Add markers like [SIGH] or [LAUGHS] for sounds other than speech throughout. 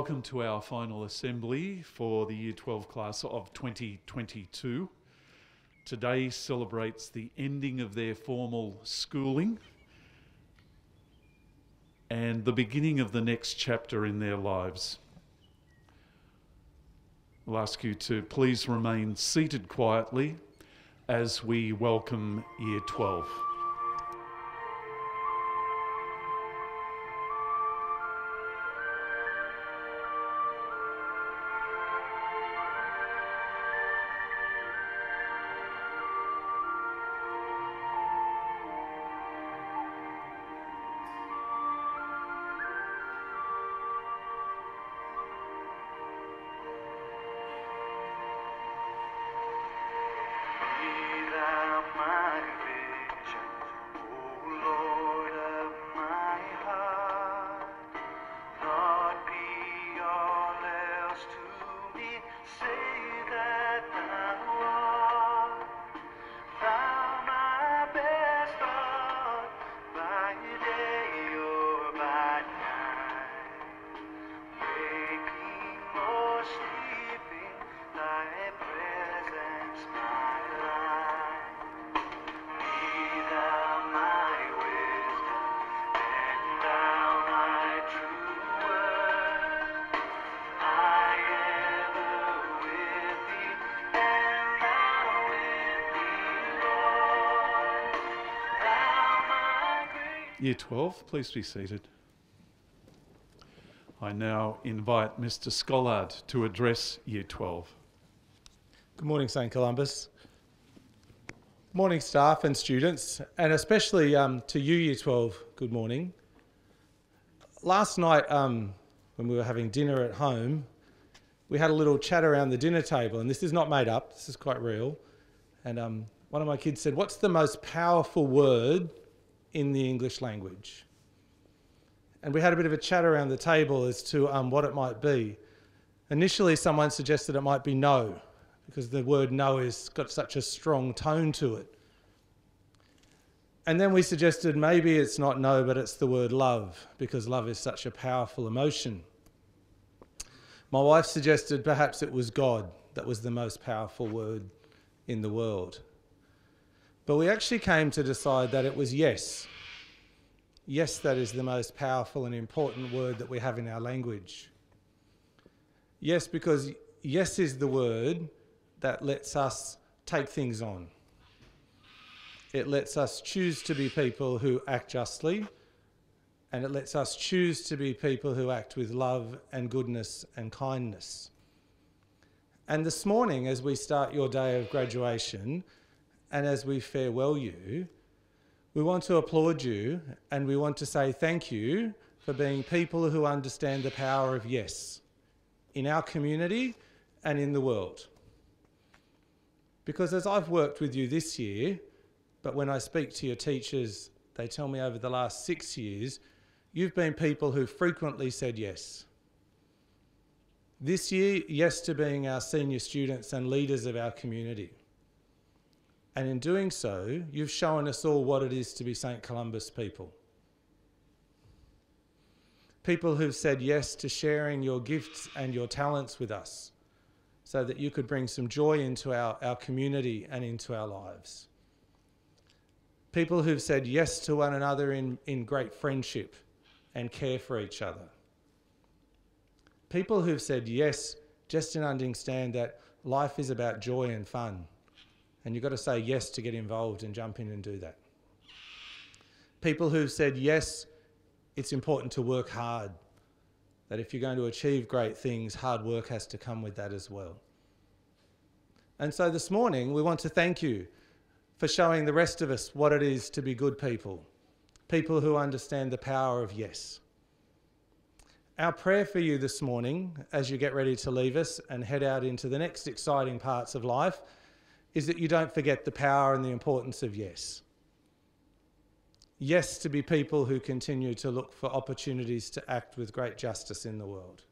Welcome to our final assembly for the Year 12 class of 2022. Today celebrates the ending of their formal schooling and the beginning of the next chapter in their lives. I'll ask you to please remain seated quietly as we welcome Year 12. Year 12, please be seated. I now invite Mr. Scollard to address Year 12. Good morning, St. Columba's. Morning, staff and students, and especially um, to you, Year 12, good morning. Last night, um, when we were having dinner at home, we had a little chat around the dinner table, and this is not made up, this is quite real. And um, one of my kids said, What's the most powerful word in the English language? And we had a bit of a chat around the table as to um, what it might be. Initially, someone suggested it might be no, because the word no has got such a strong tone to it. And then we suggested maybe it's not no, but it's the word love, because love is such a powerful emotion. My wife suggested perhaps it was God that was the most powerful word in the world. But we actually came to decide that it was yes. Yes, that is the most powerful and important word that we have in our language. Yes, because yes is the word that lets us take things on. It lets us choose to be people who act justly, and it lets us choose to be people who act with love and goodness and kindness. And this morning, as we start your day of graduation and as we farewell you, we want to applaud you and we want to say thank you for being people who understand the power of yes in our community and in the world. Because as I've worked with you this year, but when I speak to your teachers, they tell me over the last six years, you've been people who frequently said yes. This year, yes to being our senior students and leaders of our community. And in doing so, you've shown us all what it is to be St. Columba's people. People who've said yes to sharing your gifts and your talents with us so that you could bring some joy into our, our community and into our lives. People who've said yes to one another in, in great friendship and care for each other. People who've said yes just to understand that life is about joy and fun. And you've got to say yes to get involved and jump in and do that. People who've said yes, it's important to work hard. That if you're going to achieve great things, hard work has to come with that as well. And so this morning, we want to thank you for showing the rest of us what it is to be good people, people who understand the power of yes. Our prayer for you this morning, as you get ready to leave us and head out into the next exciting parts of life, is that you don't forget the power and the importance of yes. Yes, to be people who continue to look for opportunities to act with great justice in the world.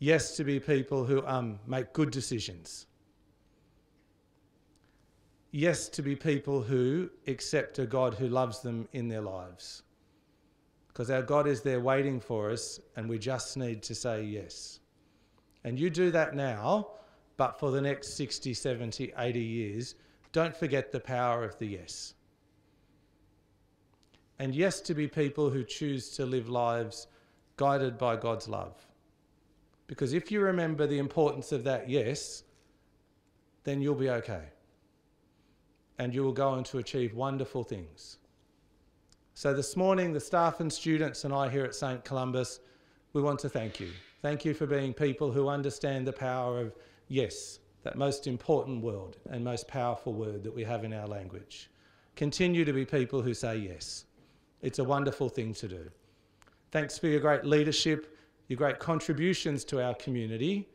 Yes, to be people who um, make good decisions. Yes, to be people who accept a God who loves them in their lives. because our God is there waiting for us, and we just need to say yes. And you do that now, but for the next 60, 70, 80 years, don't forget the power of the yes. And yes, to be people who choose to live lives guided by God's love. Because if you remember the importance of that yes, then you'll be okay. And you will go on to achieve wonderful things. So, this morning, the staff and students and I here at St. Columba's, we want to thank you. Thank you for being people who understand the power of yes, that most important word and most powerful word that we have in our language. Continue to be people who say yes. It's a wonderful thing to do. Thanks for your great leadership, your great contributions to our community,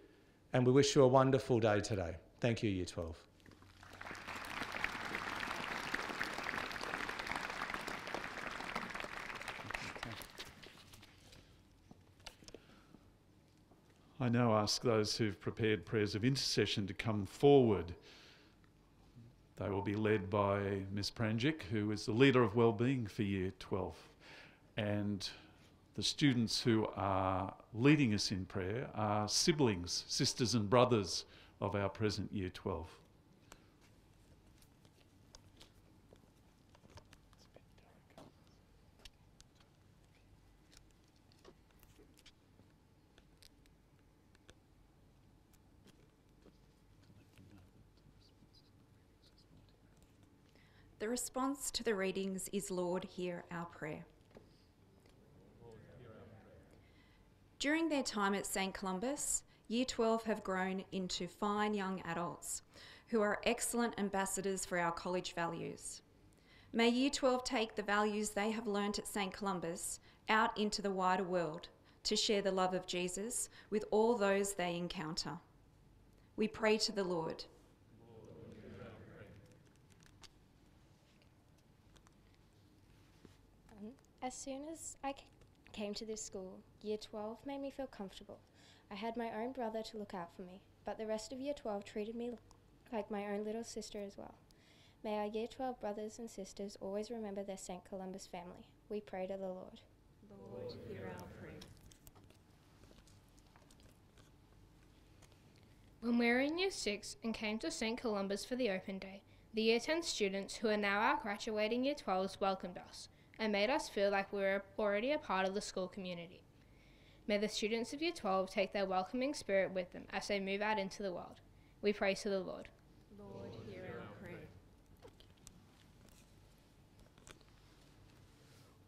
and we wish you a wonderful day today. Thank you, Year 12. I now ask those who've prepared prayers of intercession to come forward. They will be led by Ms. Pranjic, who is the leader of wellbeing for Year 12. And the students who are leading us in prayer are siblings, sisters, and brothers of our present Year 12. Response to the readings is Lord, hear our prayer. During their time at St. Columba's, Year 12 have grown into fine young adults who are excellent ambassadors for our college values. May Year 12 take the values they have learnt at St. Columba's out into the wider world to share the love of Jesus with all those they encounter. We pray to the Lord. As soon as I came to this school, Year 12 made me feel comfortable. I had my own brother to look out for me, but the rest of Year 12 treated me like my own little sister as well. May our Year 12 brothers and sisters always remember their St. Columba's family. We pray to the Lord. Lord, hear our prayer. When we were in Year 6 and came to St. Columba's for the open day, the Year 10 students who are now our graduating Year 12s welcomed us and made us feel like we were already a part of the school community. May the students of Year 12 take their welcoming spirit with them as they move out into the world. We pray to the Lord. Lord, hear our prayer.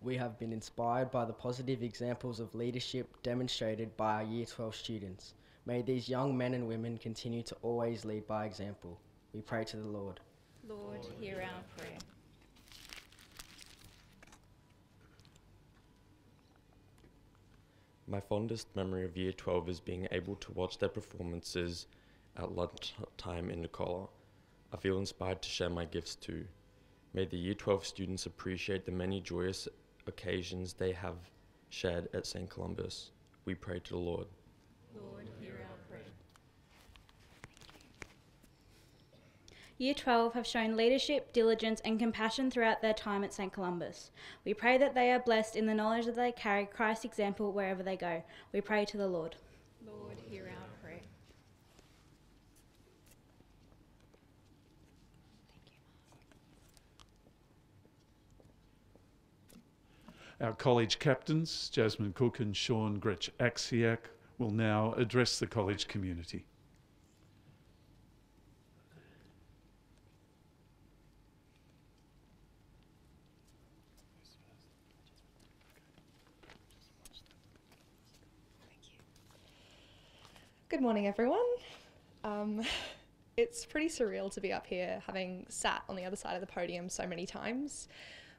We have been inspired by the positive examples of leadership demonstrated by our Year 12 students. May these young men and women continue to always lead by example. We pray to the Lord. Lord, hear our prayer. My fondest memory of Year 12 is being able to watch their performances at lunchtime in Nicola. I feel inspired to share my gifts too. May the Year 12 students appreciate the many joyous occasions they have shared at St. Columba's. We pray to the Lord. Lord, hear our prayer. Year 12 have shown leadership, diligence, and compassion throughout their time at St. Columba's. We pray that they are blessed in the knowledge that they carry Christ's example wherever they go. We pray to the Lord. Lord, hear our prayer. Our college captains, Jasmine Cook and Sean Gretch Axiak, will now address the college community. Good morning, everyone. Um, [LAUGHS] it's pretty surreal to be up here, having sat on the other side of the podium so many times,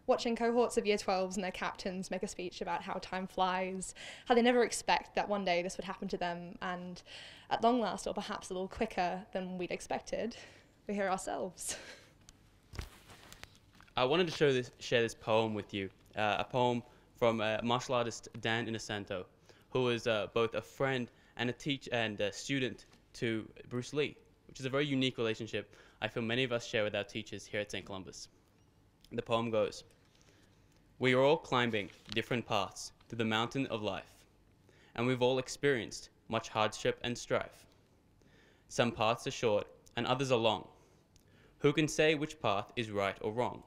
watching cohorts of year 12s and their captains make a speech about how time flies, how they never expect that one day this would happen to them, and at long last, or perhaps a little quicker than we'd expected, we're here ourselves. I wanted to show this, share this poem with you, uh, a poem from uh, martial artist Dan Inosanto, who is uh, both a friend and a teach and a student to Bruce Lee, which is a very unique relationship I feel many of us share with our teachers here at St. Columba's. The poem goes, We are all climbing different paths to the mountain of life, and we've all experienced much hardship and strife. Some paths are short and others are long. Who can say which path is right or wrong?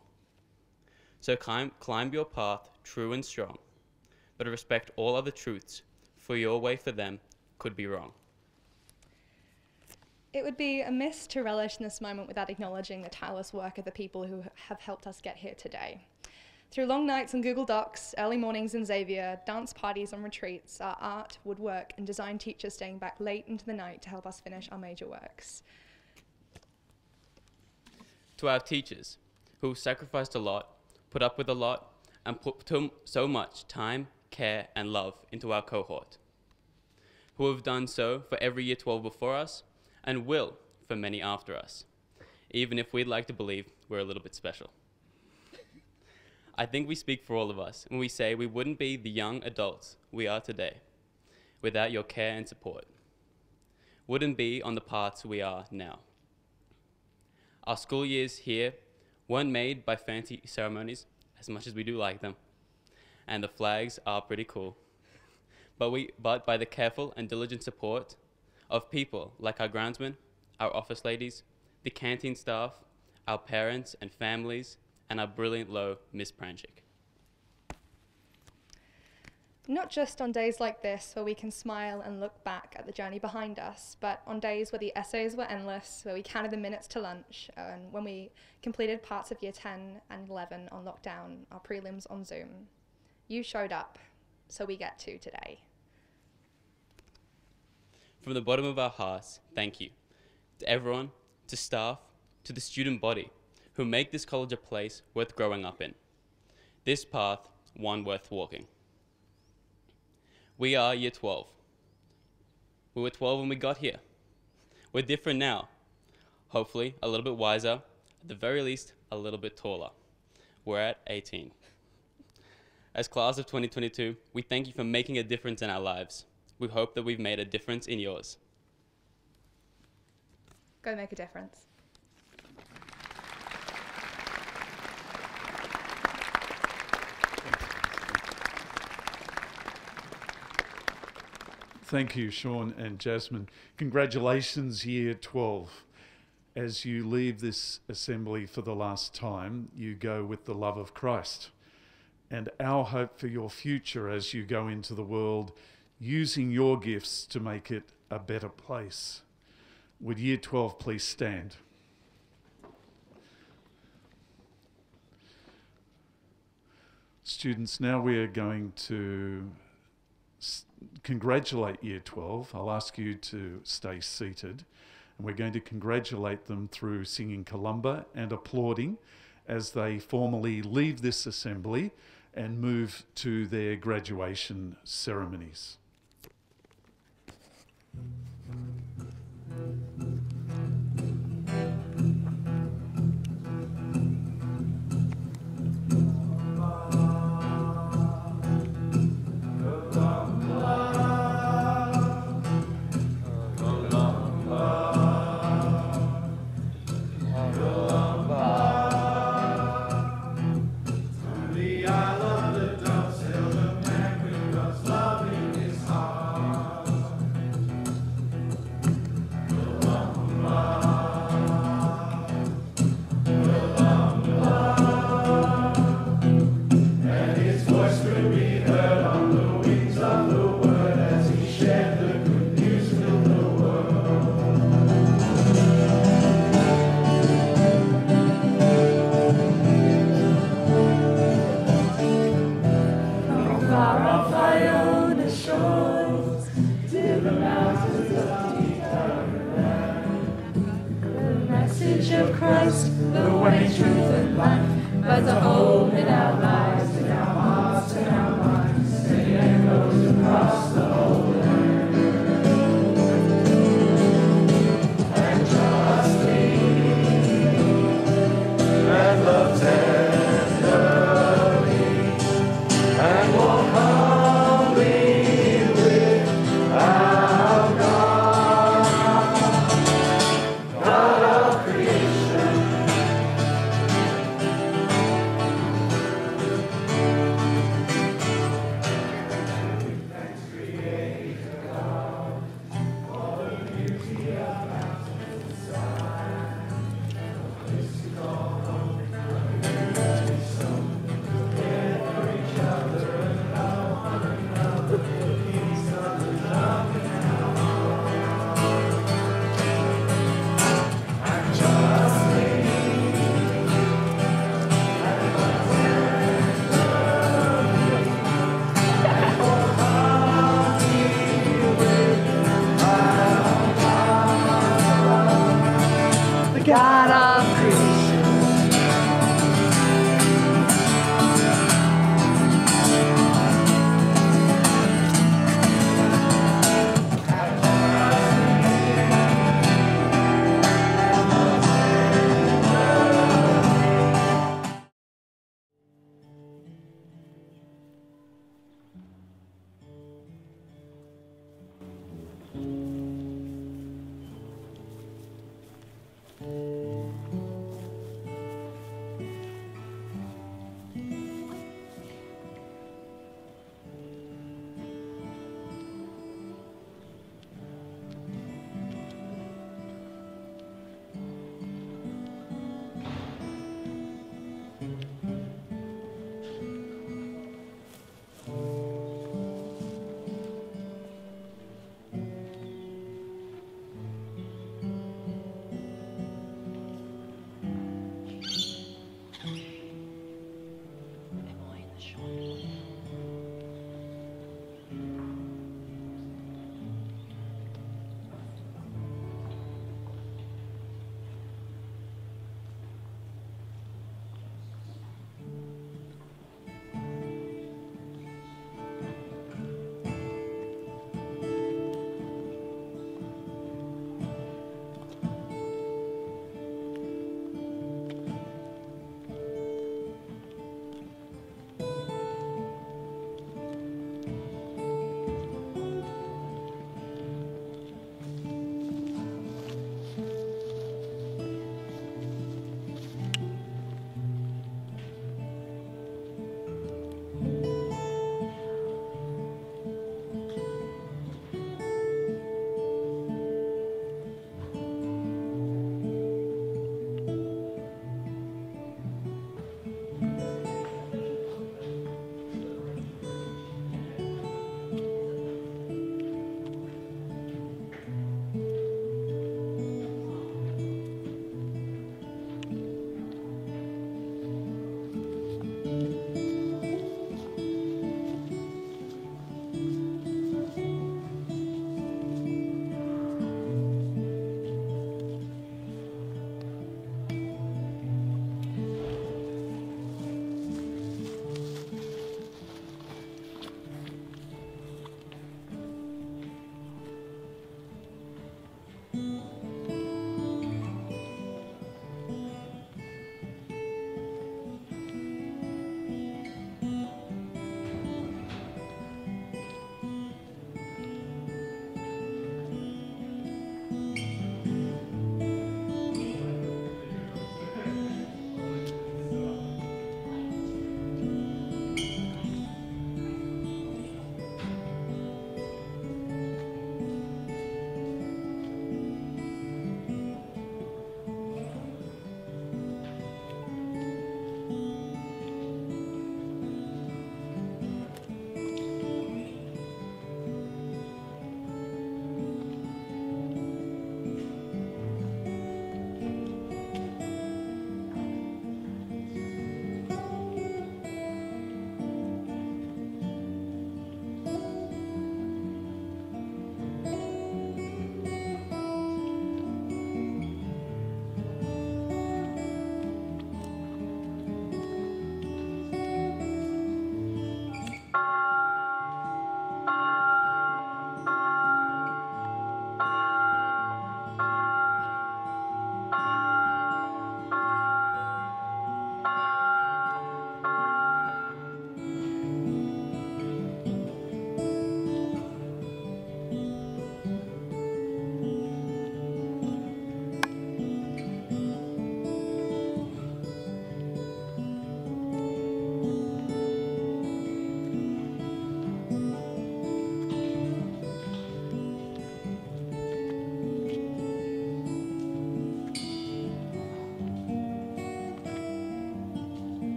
So climb, climb your path true and strong, but respect all other truths, for your way for them could be wrong. It would be amiss to relish in this moment without acknowledging the tireless work of the people who have helped us get here today. Through long nights on Google Docs, early mornings in Xavier, dance parties and retreats, our art, woodwork, and design teachers staying back late into the night to help us finish our major works. To our teachers, who sacrificed a lot, put up with a lot, and put so much time, care, and love into our cohort, who have done so for every year 12 before us and will for many after us, even if we'd like to believe we're a little bit special. I think we speak for all of us when we say we wouldn't be the young adults we are today without your care and support. Wouldn't be on the paths we are now. Our school years here weren't made by fancy ceremonies, as much as we do like them, and the flags are pretty cool. But, we, but by the careful and diligent support of people like our groundsmen, our office ladies, the canteen staff, our parents and families, and our brilliant low Miss Pranjic. Not just on days like this where we can smile and look back at the journey behind us, but on days where the essays were endless, where we counted the minutes to lunch, and when we completed parts of year 10 and 11 on lockdown, our prelims on Zoom. You showed up, so we get to today. From the bottom of our hearts, thank you. To everyone, to staff, to the student body who make this college a place worth growing up in. This path, one worth walking. We are year 12. We were 12 when we got here. We're different now. Hopefully, a little bit wiser, at the very least, a little bit taller. We're at 18. As class of 2022, we thank you for making a difference in our lives. We hope that we've made a difference in yours. Go make a difference. Thank you, Sean and Jasmine. Congratulations, Year 12. As you leave this assembly for the last time, you go with the love of Christ. And our hope for your future as you go into the world, using your gifts to make it a better place. Would Year 12 please stand? Students, now we are going to congratulate Year 12. I'll ask you to stay seated. And we're going to congratulate them through singing Columba and applauding as they formally leave this assembly and move to their graduation ceremonies. Thank you.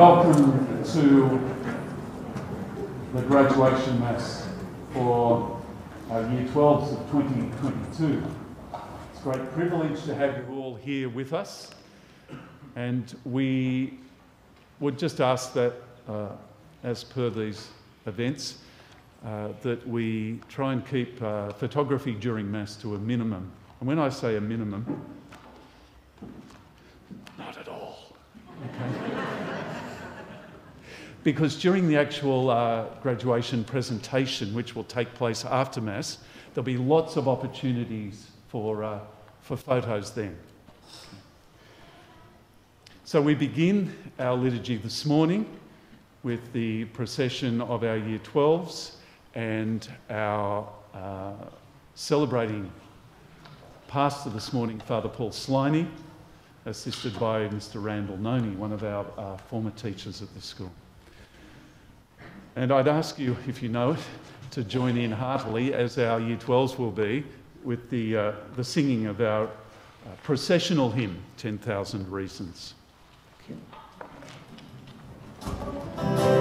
Welcome to the graduation mass for our Year 12s of 2022. It's a great privilege to have you all here with us, and we would just ask that, uh, as per these events, uh, that we try and keep uh, photography during Mass to a minimum. And when I say a minimum, not at all. Okay? Because during the actual uh, graduation presentation, which will take place after Mass, there'll be lots of opportunities for, uh, for photos then. So we begin our liturgy this morning with the procession of our Year 12s and our uh, celebrating pastor this morning, Father Paul Sliney, assisted by Mr. Randall Noni, one of our uh, former teachers at the school. And I'd ask you, if you know it, to join in heartily, as our Year 12s will be, with the, uh, the singing of our uh, processional hymn, 10,000 Reasons. Thank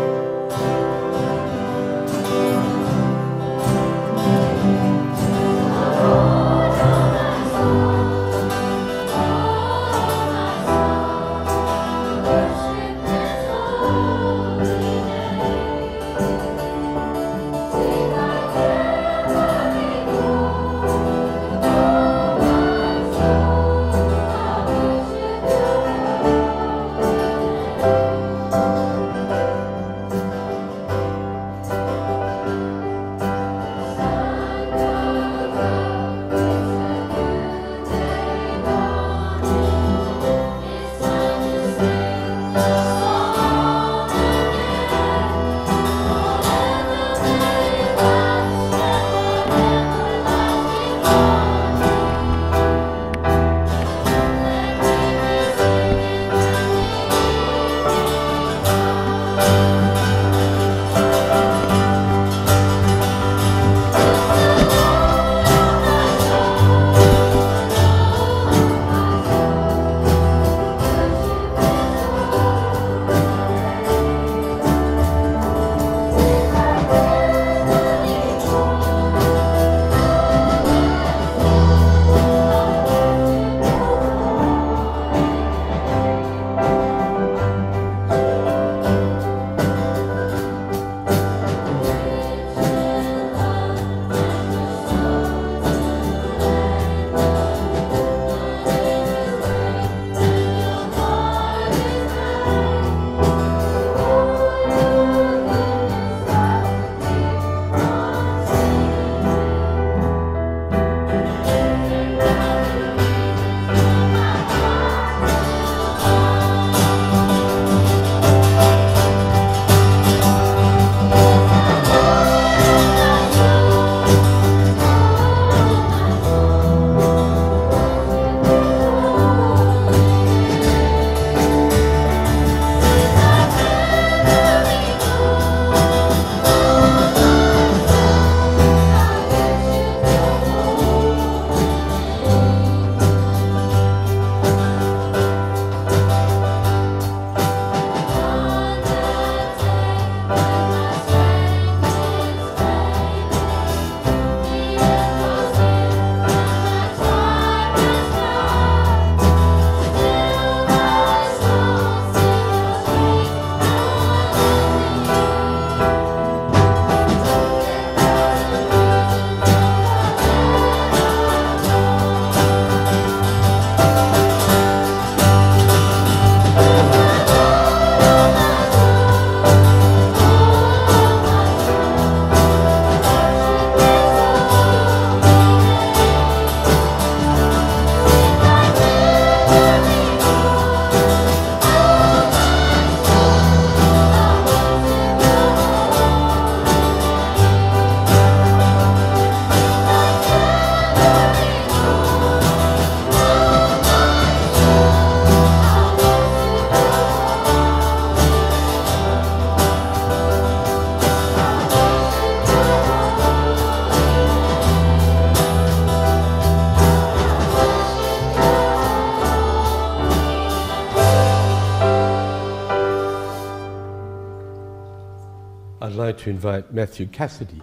to invite Matthew Cassidy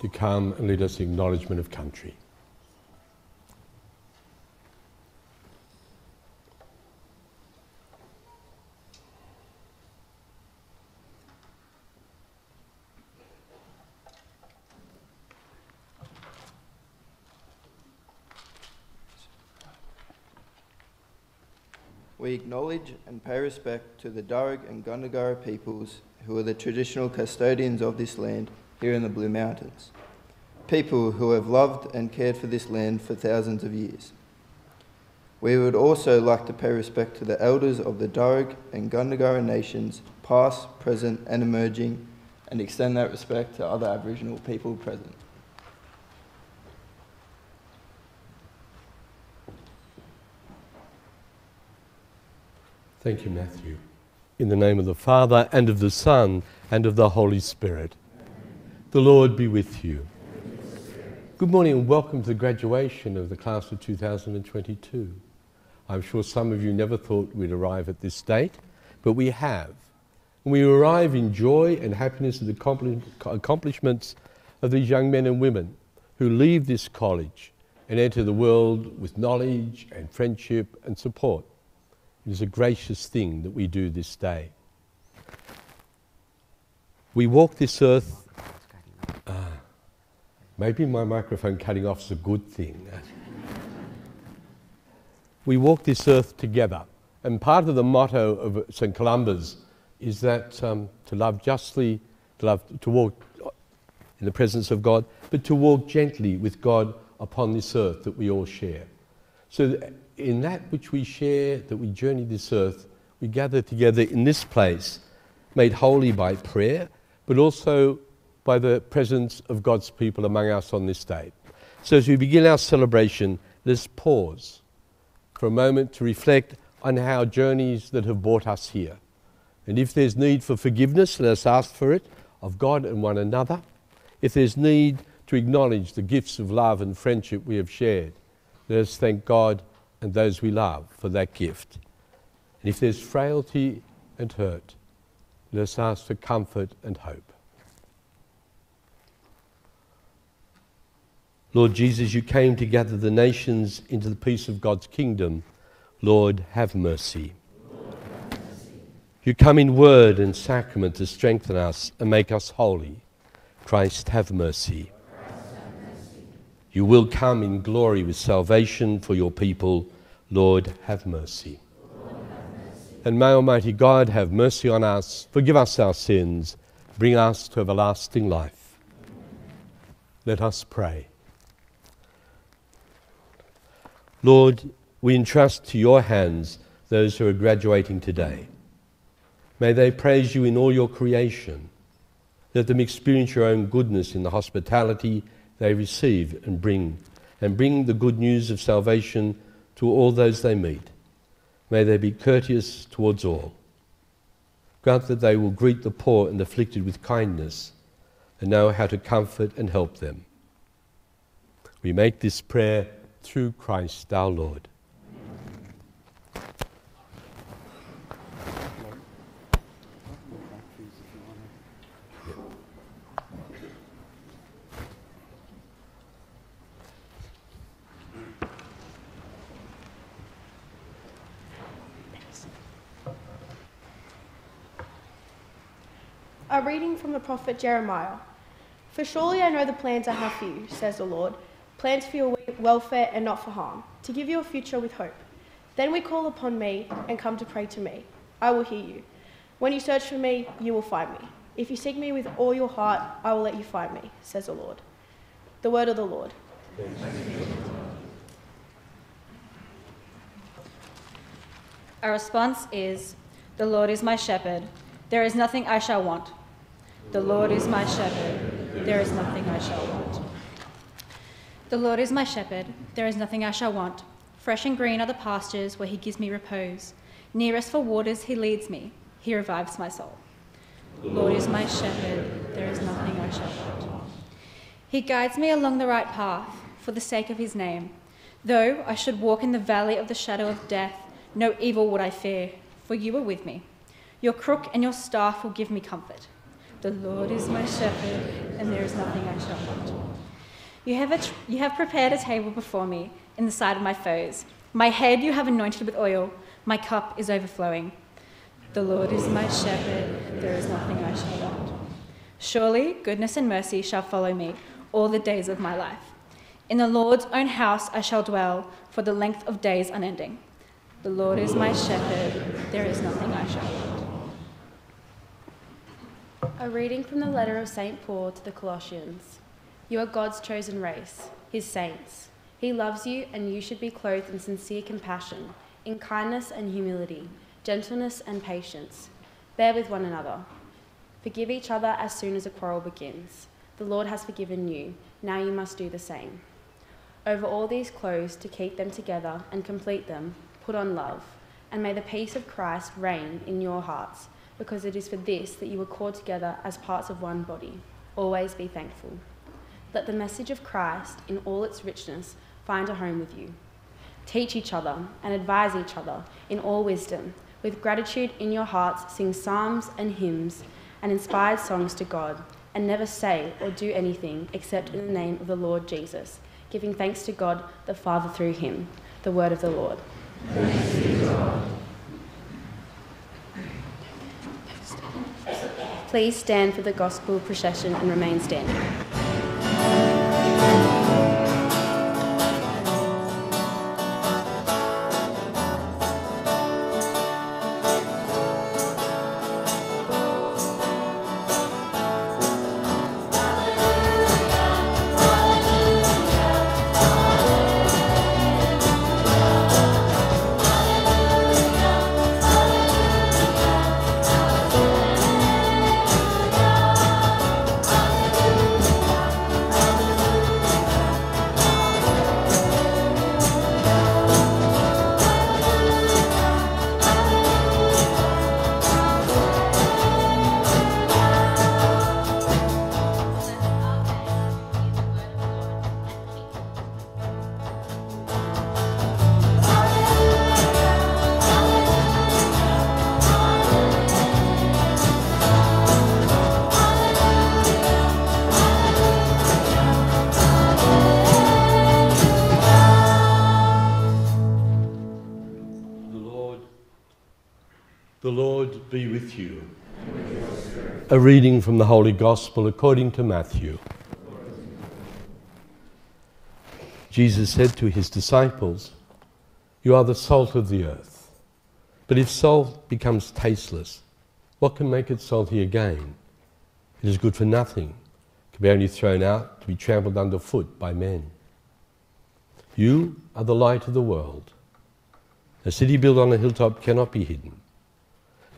to come and lead us in acknowledgement of country. We acknowledge and pay respect to the Darug and Gundungurra peoples who are the traditional custodians of this land here in the Blue Mountains. People who have loved and cared for this land for thousands of years. We would also like to pay respect to the elders of the Darug and Gundungurra nations, past, present, and emerging, and extend that respect to other Aboriginal people present. Thank you, Matthew. In the name of the Father, and of the Son, and of the Holy Spirit. The Lord be with you. Good morning and welcome to the graduation of the class of 2022. I'm sure some of you never thought we'd arrive at this date, but we have. And we arrive in joy and happiness at the accomplishments of these young men and women who leave this college and enter the world with knowledge and friendship and support. It is a gracious thing that we do this day. We walk this earth. Ah, maybe my microphone cutting off is a good thing. we walk this earth together. And part of the motto of St. Columba's is that um, to love justly, to, love, to walk in the presence of God, but to walk gently with God upon this earth that we all share. So in that which we share, that we journey this earth, we gather together in this place, made holy by prayer, but also by the presence of God's people among us on this day. So as we begin our celebration, let's pause for a moment to reflect on our journeys that have brought us here. And if there's need for forgiveness, let us ask for it of God and one another. If there's need to acknowledge the gifts of love and friendship we have shared, let us thank God and those we love for that gift. And if there's frailty and hurt, let us ask for comfort and hope. Lord Jesus, you came to gather the nations into the peace of God's kingdom. Lord, have mercy. You come in word and sacrament to strengthen us and make us holy. Christ, have mercy. You will come in glory with salvation for your people. Lord, have mercy. And may Almighty God have mercy on us, forgive us our sins, bring us to everlasting life. Let us pray. Lord, we entrust to your hands those who are graduating today. May they praise you in all your creation. Let them experience your own goodness in the hospitality they receive and bring, and bring the good news of salvation to all those they meet. May they be courteous towards all. Grant that they will greet the poor and afflicted with kindness and know how to comfort and help them. We make this prayer through Christ our Lord. A reading from the prophet Jeremiah. For surely I know the plans I have for you, says the Lord plans for your welfare and not for harm, to give you a future with hope. Then we call upon me and come to pray to me. I will hear you. When you search for me, you will find me. If you seek me with all your heart, I will let you find me, says the Lord. The word of the Lord. Our response is The Lord is my shepherd. There is nothing I shall want. The Lord is my shepherd. There is nothing I shall want. The Lord is my shepherd. There is nothing I shall want. Fresh and green are the pastures where he gives me repose. Near restful waters he leads me. He revives my soul. The Lord is my shepherd. There is nothing I shall want. He guides me along the right path for the sake of his name. Though I should walk in the valley of the shadow of death, no evil would I fear, for you are with me. Your crook and your staff will give me comfort. The Lord is my shepherd, and there is nothing I shall want. You have, tr- you have prepared a table before me in the sight of my foes. My head you have anointed with oil, my cup is overflowing. The Lord is my shepherd, there is nothing I shall want. Surely goodness and mercy shall follow me all the days of my life. In the Lord's own house I shall dwell for the length of days unending. The Lord is my shepherd, there is nothing I shall want. A reading from the letter of St. Paul to the Colossians. You are God's chosen race, his saints. He loves you, and you should be clothed in sincere compassion, in kindness and humility, gentleness and patience. Bear with one another. Forgive each other as soon as a quarrel begins. The Lord has forgiven you, now you must do the same. Over all these clothes, to keep them together and complete them, put on love, and may the peace of Christ reign in your hearts, because it is for this that you were called together as parts of one body. Always be thankful. Let the message of Christ, in all its richness, find a home with you. Teach each other and advise each other in all wisdom. With gratitude in your hearts, sing psalms and hymns and inspired songs to God, and never say or do anything except in the name of the Lord Jesus, giving thanks to God the Father through him. The word of the Lord. Please stand for the gospel procession and remain standing. A reading from the Holy Gospel according to Matthew. Jesus said to his disciples, You are the salt of the earth. But if salt becomes tasteless, what can make it salty again? It is good for nothing, it can be only thrown out to be trampled underfoot by men. You are the light of the world. A city built on a hilltop cannot be hidden.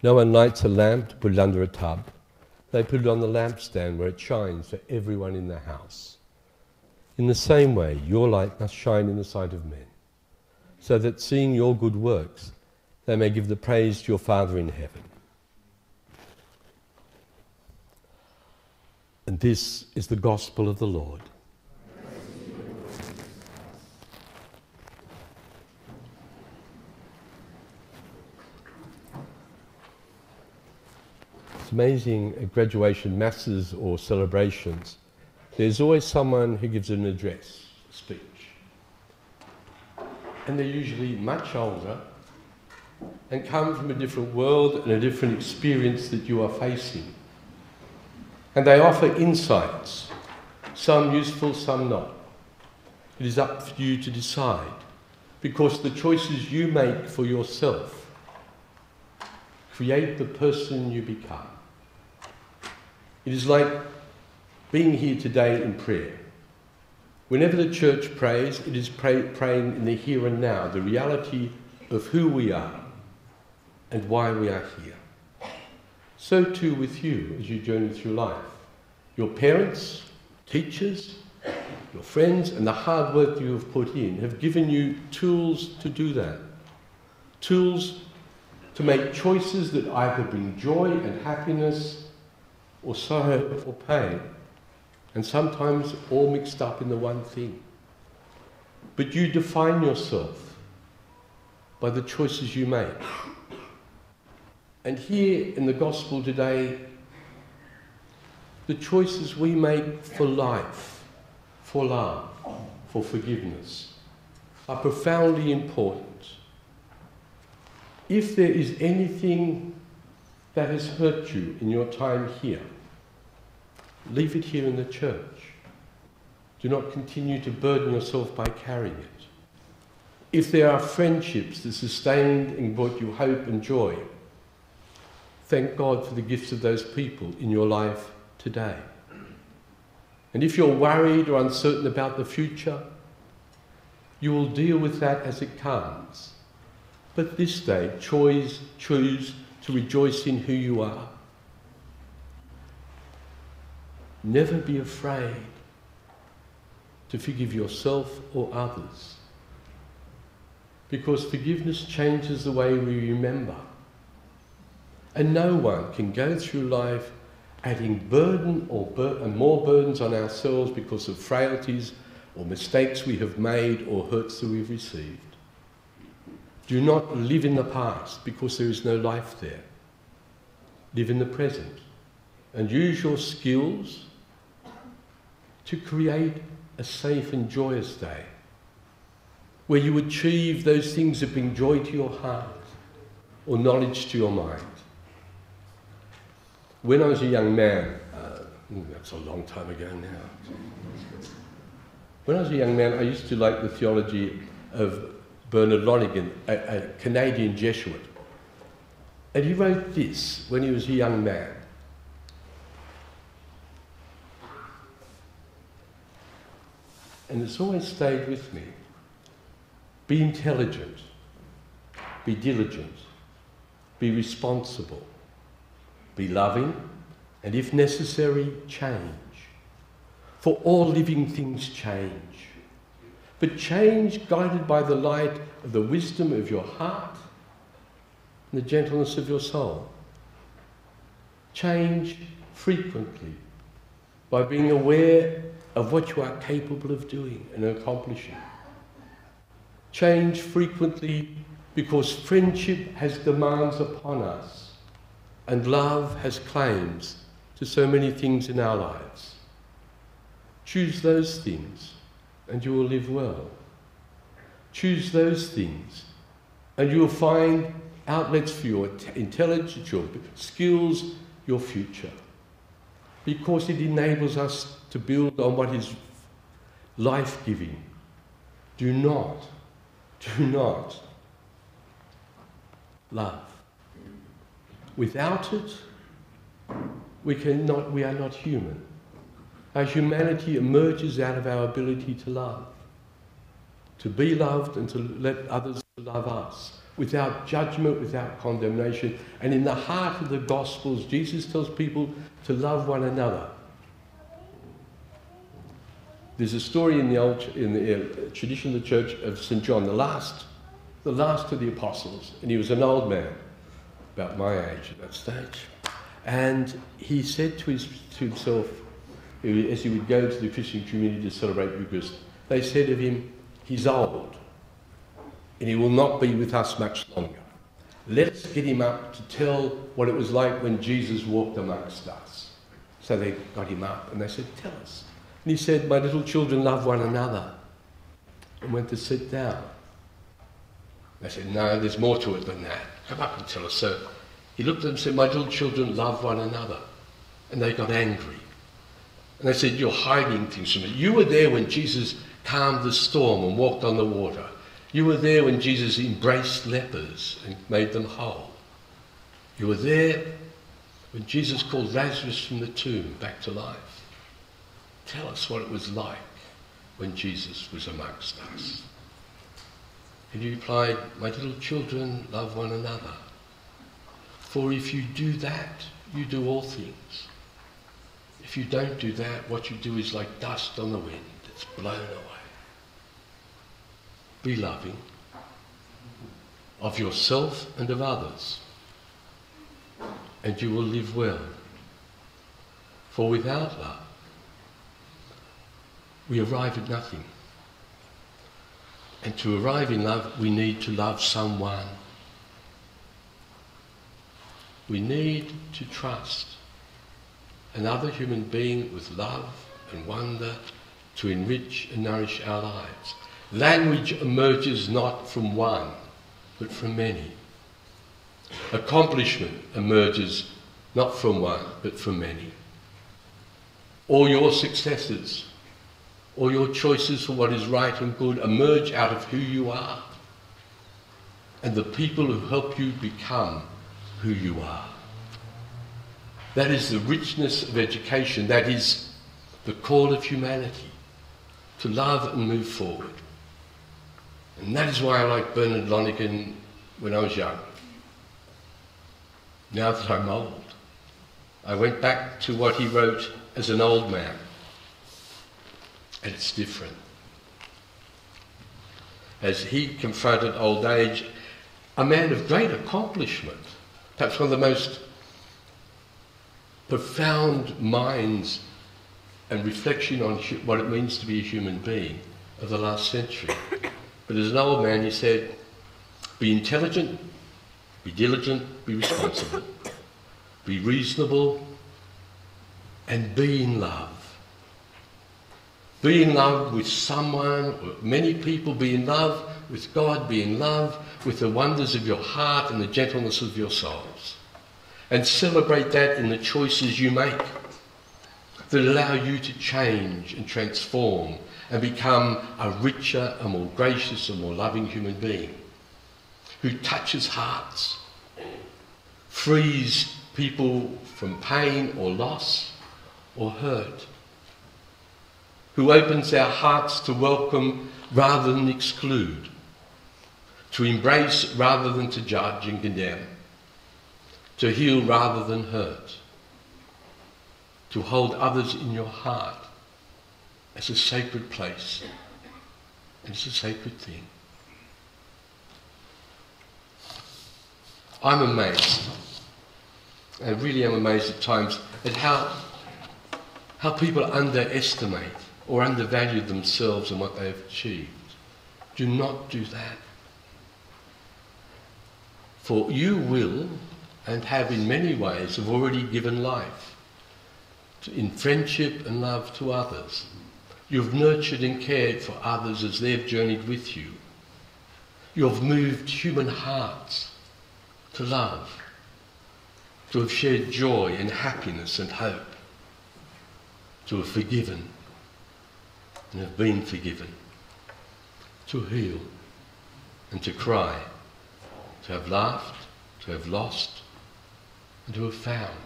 No one lights a lamp to put it under a tub. They put it on the lampstand where it shines for everyone in the house. In the same way, your light must shine in the sight of men, so that seeing your good works, they may give the praise to your Father in heaven. And this is the gospel of the Lord. Amazing graduation masses or celebrations, there's always someone who gives an address, a speech. And they're usually much older and come from a different world and a different experience that you are facing. And they offer insights, some useful, some not. It is up for you to decide because the choices you make for yourself create the person you become. It is like being here today in prayer. Whenever the church prays, it is pray, praying in the here and now, the reality of who we are and why we are here. So too with you as you journey through life. Your parents, teachers, your friends, and the hard work you have put in have given you tools to do that. Tools to make choices that either bring joy and happiness or sorrow or pain, and sometimes all mixed up in the one thing. But you define yourself by the choices you make. And here in the gospel today, the choices we make for life, for love, for forgiveness, are profoundly important. If there is anything that has hurt you in your time here, leave it here in the church. Do not continue to burden yourself by carrying it. If there are friendships that sustained and brought you hope and joy, thank God for the gifts of those people in your life today. And if you're worried or uncertain about the future, you will deal with that as it comes. But this day, choose, choose to rejoice in who you are. Never be afraid to forgive yourself or others. Because forgiveness changes the way we remember. And no one can go through life adding burden or bur- more burdens on ourselves because of frailties or mistakes we have made or hurts that we've received. Do not live in the past because there is no life there. Live in the present and use your skills to create a safe and joyous day where you achieve those things that bring joy to your heart or knowledge to your mind. When I was a young man, uh, that's a long time ago now. When I was a young man, I used to like the theology of Bernard Lonergan, a, a Canadian Jesuit. And he wrote this when he was a young man. And it's always stayed with me. Be intelligent, be diligent, be responsible, be loving, and if necessary, change. For all living things change. But change guided by the light of the wisdom of your heart and the gentleness of your soul. Change frequently by being aware of what you are capable of doing and accomplishing. Change frequently because friendship has demands upon us and love has claims to so many things in our lives. Choose those things and you will live well. Choose those things and you will find outlets for your intelligence, your skills, your future. Because it enables us to build on what is life giving. Do not, do not love. Without it, we, cannot, we are not human. Our humanity emerges out of our ability to love, to be loved and to let others love us without judgment, without condemnation. And in the heart of the Gospels, Jesus tells people to love one another. There's a story in the old in the uh, tradition of the Church of St. John, the last, the last of the apostles, and he was an old man, about my age at that stage, and he said to, his, to himself, as he would go to the Christian community to celebrate Eucharist, they said of him, he's old, and he will not be with us much longer. Let's get him up to tell what it was like when Jesus walked amongst us. So they got him up and they said, Tell us. And he said, My little children love one another. And went to sit down. They said, No, there's more to it than that. Come up and tell us. So he looked at them and said, My little children love one another. And they got angry. And I said, You're hiding things from me. You were there when Jesus calmed the storm and walked on the water. You were there when Jesus embraced lepers and made them whole. You were there when Jesus called Lazarus from the tomb back to life. Tell us what it was like when Jesus was amongst us. And he replied, My little children, love one another. For if you do that, you do all things. If you don't do that, what you do is like dust on the wind. It's blown away. Be loving of yourself and of others, and you will live well. For without love, we arrive at nothing. And to arrive in love, we need to love someone. We need to trust another human being with love and wonder to enrich and nourish our lives. Language emerges not from one, but from many. Accomplishment emerges not from one, but from many. All your successes, all your choices for what is right and good emerge out of who you are and the people who help you become who you are. That is the richness of education. That is the call of humanity to love and move forward. And that is why I like Bernard Lonergan when I was young. Now that I'm old, I went back to what he wrote as an old man. And it's different. As he confronted old age, a man of great accomplishment, perhaps one of the most profound minds and reflection on what it means to be a human being of the last century. [COUGHS] But as an old man, he said, be intelligent, be diligent, be responsible, be reasonable, and be in love. Be in love with someone, or many people, be in love with God, be in love with the wonders of your heart and the gentleness of your souls. And celebrate that in the choices you make that allow you to change and transform and become a richer, a more gracious, a more loving human being who touches hearts, frees people from pain or loss or hurt, who opens our hearts to welcome rather than exclude, to embrace rather than to judge and condemn, to heal rather than hurt, to hold others in your heart as a sacred place. as a sacred thing. I'm amazed. I really am amazed at times at how, how people underestimate or undervalue themselves and what they have achieved. Do not do that. For you will and have in many ways have already given life in friendship and love to others. You've nurtured and cared for others as they've journeyed with you. You've moved human hearts to love, to have shared joy and happiness and hope, to have forgiven and have been forgiven, to heal and to cry, to have laughed, to have lost, and to have found.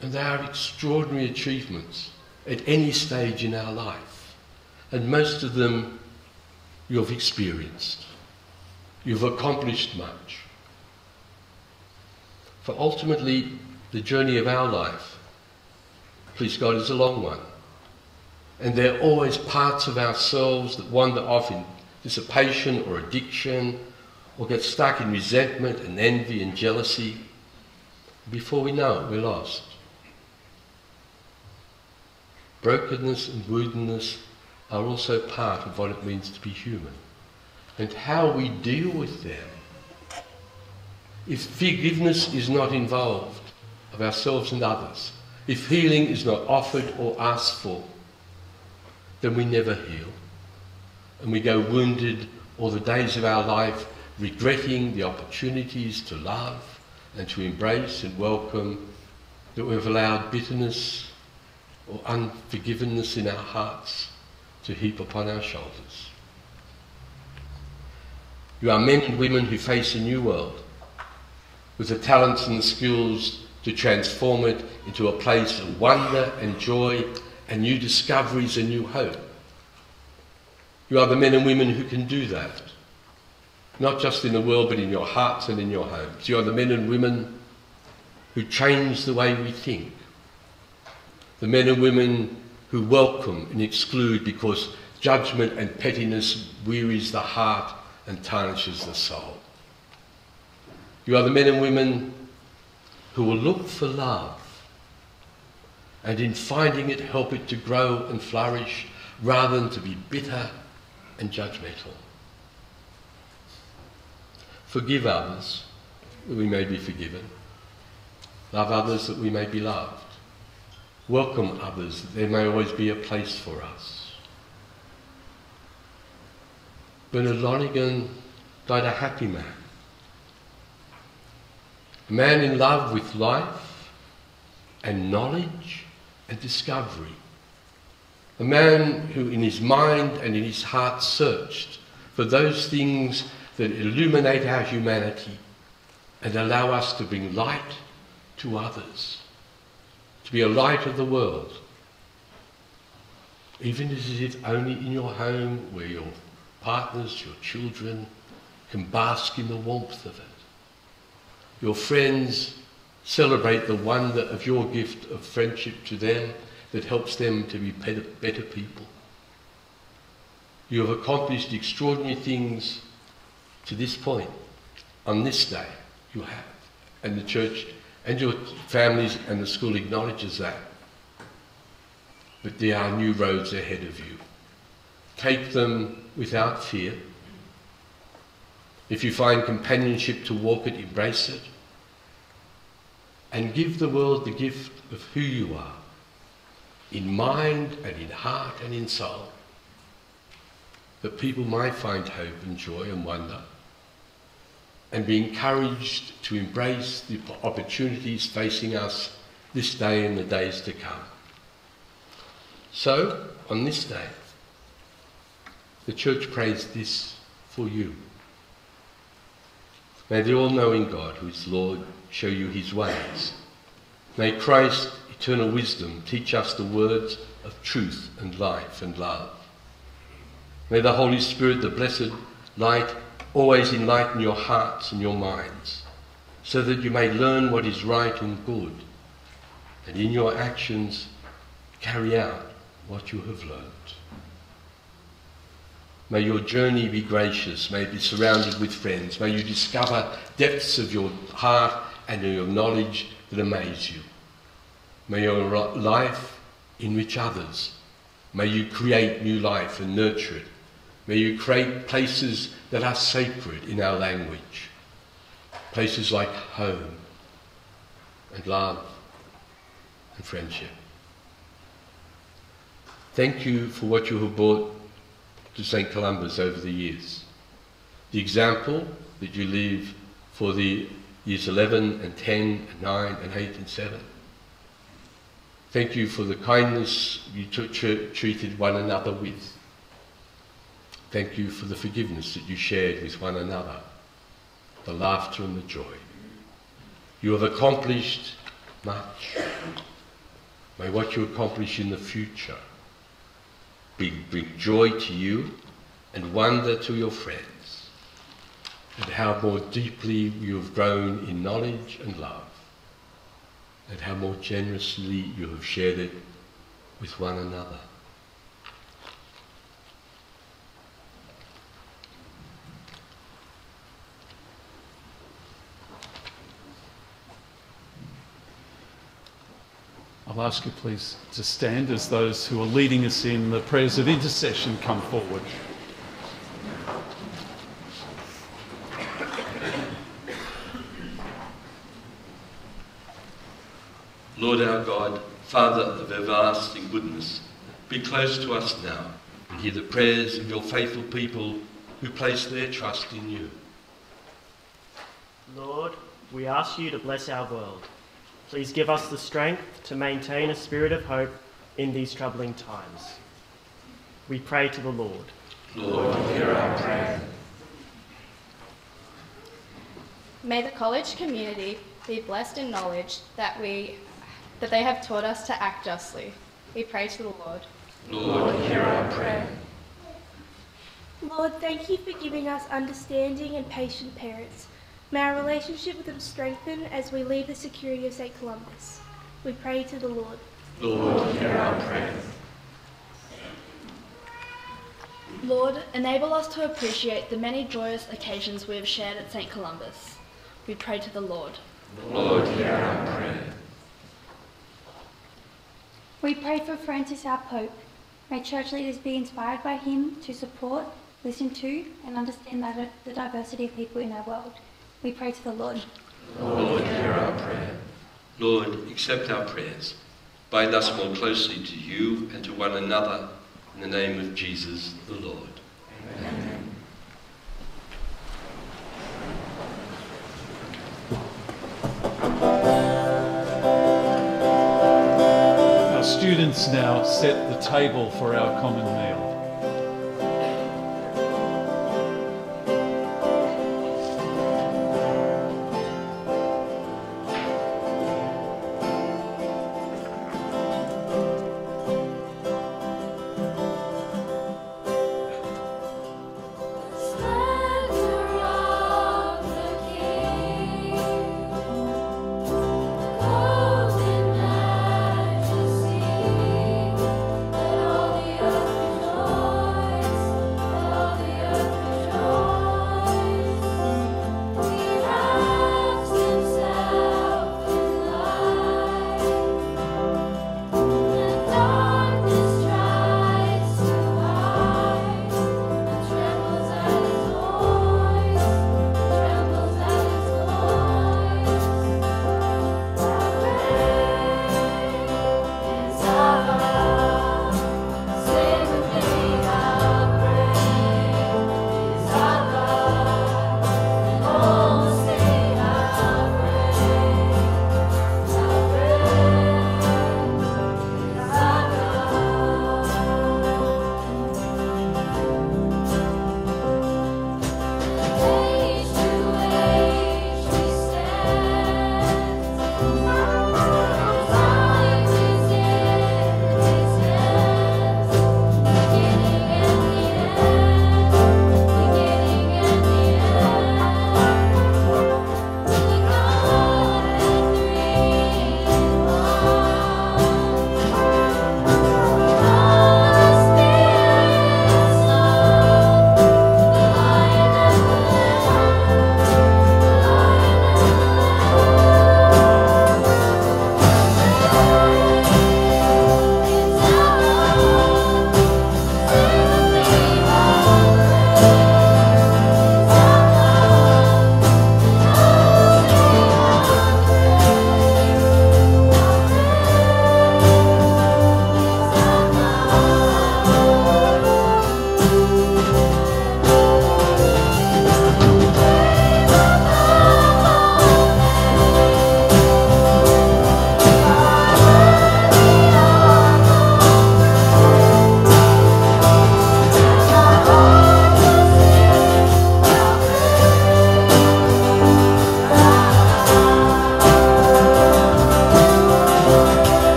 And they are extraordinary achievements at any stage in our life. And most of them you've experienced. You've accomplished much. For ultimately, the journey of our life, please God, is a long one. And there are always parts of ourselves that wander off in dissipation or addiction or get stuck in resentment and envy and jealousy. Before we know it, we're lost. Brokenness and woundedness are also part of what it means to be human. And how we deal with them. If forgiveness is not involved of ourselves and others, if healing is not offered or asked for, then we never heal. And we go wounded all the days of our life, regretting the opportunities to love and to embrace and welcome that we've allowed bitterness or unforgiveness in our hearts to heap upon our shoulders. You are men and women who face a new world with the talents and the skills to transform it into a place of wonder and joy and new discoveries and new hope. You are the men and women who can do that, not just in the world, but in your hearts and in your homes. You are the men and women who change the way we think, the men and women who welcome and exclude because judgment and pettiness wearies the heart and tarnishes the soul. You are the men and women who will look for love and in finding it help it to grow and flourish rather than to be bitter and judgmental. Forgive others that we may be forgiven. Love others that we may be loved. welcome others, that there may always be a place for us. Bernard Lonergan died a happy man. A man in love with life and knowledge and discovery. A man who, in his mind and in his heart, searched for those things that illuminate our humanity and allow us to bring light to others, to be a light of the world. Even as it is only in your home where your partners, your children can bask in the warmth of it. Your friends celebrate the wonder of your gift of friendship to them that helps them to be better people. You have accomplished extraordinary things to this point. On this day, you have. And the church and your families and the school acknowledges that. But there are new roads ahead of you. Take them without fear. If you find companionship to walk it, embrace it. And give the world the gift of who you are, in mind and in heart and in soul, that people might find hope and joy and wonder, and be encouraged to embrace the opportunities facing us this day and the days to come. So, on this day, the church prays this for you. May the all knowing God, who is Lord, show you his ways. May Christ, eternal wisdom, teach us the words of truth and life and love. May the Holy Spirit, the blessed light, always enlighten your hearts and your minds, so that you may learn what is right and good, and in your actions carry out what you have learned. May your journey be gracious. May it be surrounded with friends. May you discover depths of your heart and your knowledge that amaze you. May your life enrich others. May you create new life and nurture it. May you create places that are sacred in our language. Places like home and love and friendship. Thank you for what you have brought to St. Columba's over the years. The example that you leave for the years 11 and 10 and 9 and 8 and 7. Thank you for the kindness you treated one another with. Thank you for the forgiveness that you shared with one another, the laughter and the joy. You have accomplished much. May what you accomplish in the future bring, joy to you and wonder to your friends, and how more deeply you have grown in knowledge and love, and how more generously you have shared it with one another. I'll ask you please to stand as those who are leading us in the prayers of intercession come forward. Lord our God, Father of everlasting goodness, be close to us now and hear the prayers of your faithful people who place their trust in you. Lord, we ask you to bless our world. Please give us the strength to maintain a spirit of hope in these troubling times. We pray to the Lord. Lord, hear our prayer. May the college community be blessed in knowledge that we that they have taught us to act justly. We pray to the Lord. Lord, hear our prayer. Lord, thank you for giving us understanding and patient parents. May our relationship with them strengthen as we leave the security of St. Columba's. We pray to the Lord. Lord, hear our prayer. Lord, enable us to appreciate the many joyous occasions we have shared at St. Columba's. We pray to the Lord. Lord, hear our prayer. We pray for Francis, our Pope. May church leaders be inspired by him to support, listen to, and understand the diversity of people in our world. We pray to the Lord. Lord, hear our prayer. Lord, accept our prayers. Bind us more closely to you and to one another in the name of Jesus the Lord. Amen. Our students now set the table for our common meal.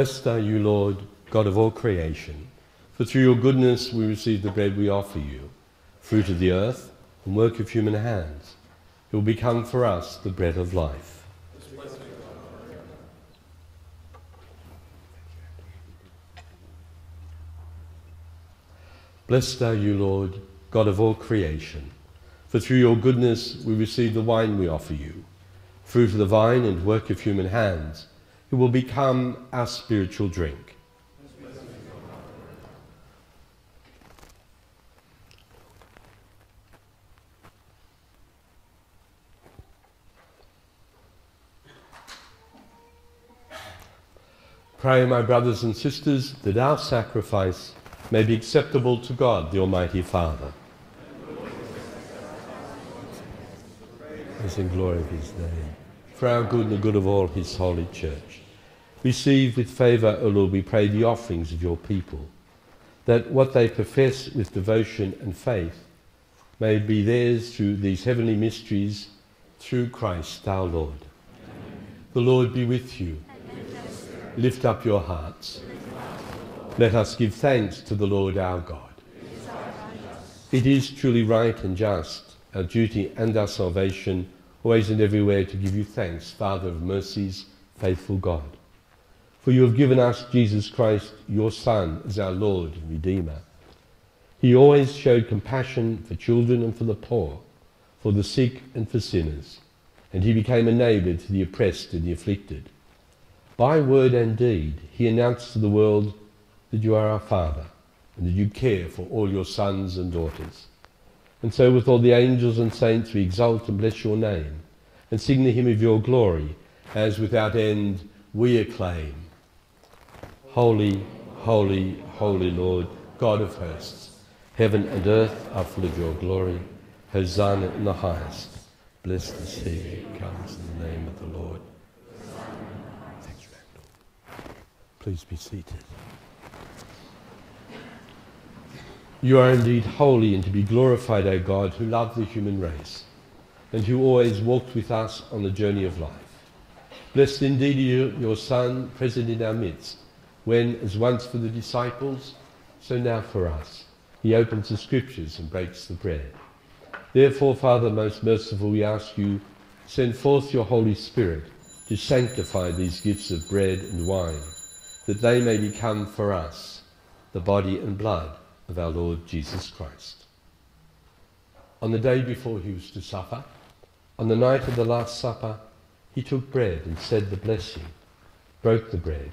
Blessed are you, Lord, God of all creation, for through your goodness we receive the bread we offer you, fruit of the earth and work of human hands. It will become for us the bread of life. Blessed are you, Lord, God of all creation, for through your goodness we receive the wine we offer you, fruit of the vine and work of human hands. It will become our spiritual drink. Pray, my brothers and sisters, that our sacrifice may be acceptable to God, the Almighty Father. Praise in glory of his name. For our good and the good of all his holy church. Receive with favour, O Lord, we pray, the offerings of your people, that what they profess with devotion and faith may be theirs through these heavenly mysteries, through Christ our Lord. The Lord be with you. Lift up your hearts. Let us give thanks to the Lord our God. It is truly right and just, our duty and our salvation, always and everywhere to give you thanks, Father of mercies, faithful God. For you have given us Jesus Christ, your Son, as our Lord and Redeemer. He always showed compassion for children and for the poor, for the sick and for sinners, and he became a neighbour to the oppressed and the afflicted. By word and deed, he announced to the world that you are our Father, and that you care for all your sons and daughters. And so, with all the angels and saints, we exalt and bless your name, and sing the hymn of your glory, as without end we acclaim. Holy, holy, holy Lord, God of hosts, heaven and earth are full of your glory. Hosanna in the highest. Blessed is he who comes in the name of the Lord. Thanks, Randall. Please be seated. You are indeed holy and to be glorified, O God, who love the human race and who always walked with us on the journey of life. Blessed indeed you, your Son, present in our midst, when, as once for the disciples, so now for us, he opens the scriptures and breaks the bread. Therefore, Father most merciful, we ask you, send forth your Holy Spirit to sanctify these gifts of bread and wine, that they may become for us the body and blood of our Lord Jesus Christ. On the day before he was to suffer, on the night of the Last Supper, he took bread and said the blessing, broke the bread,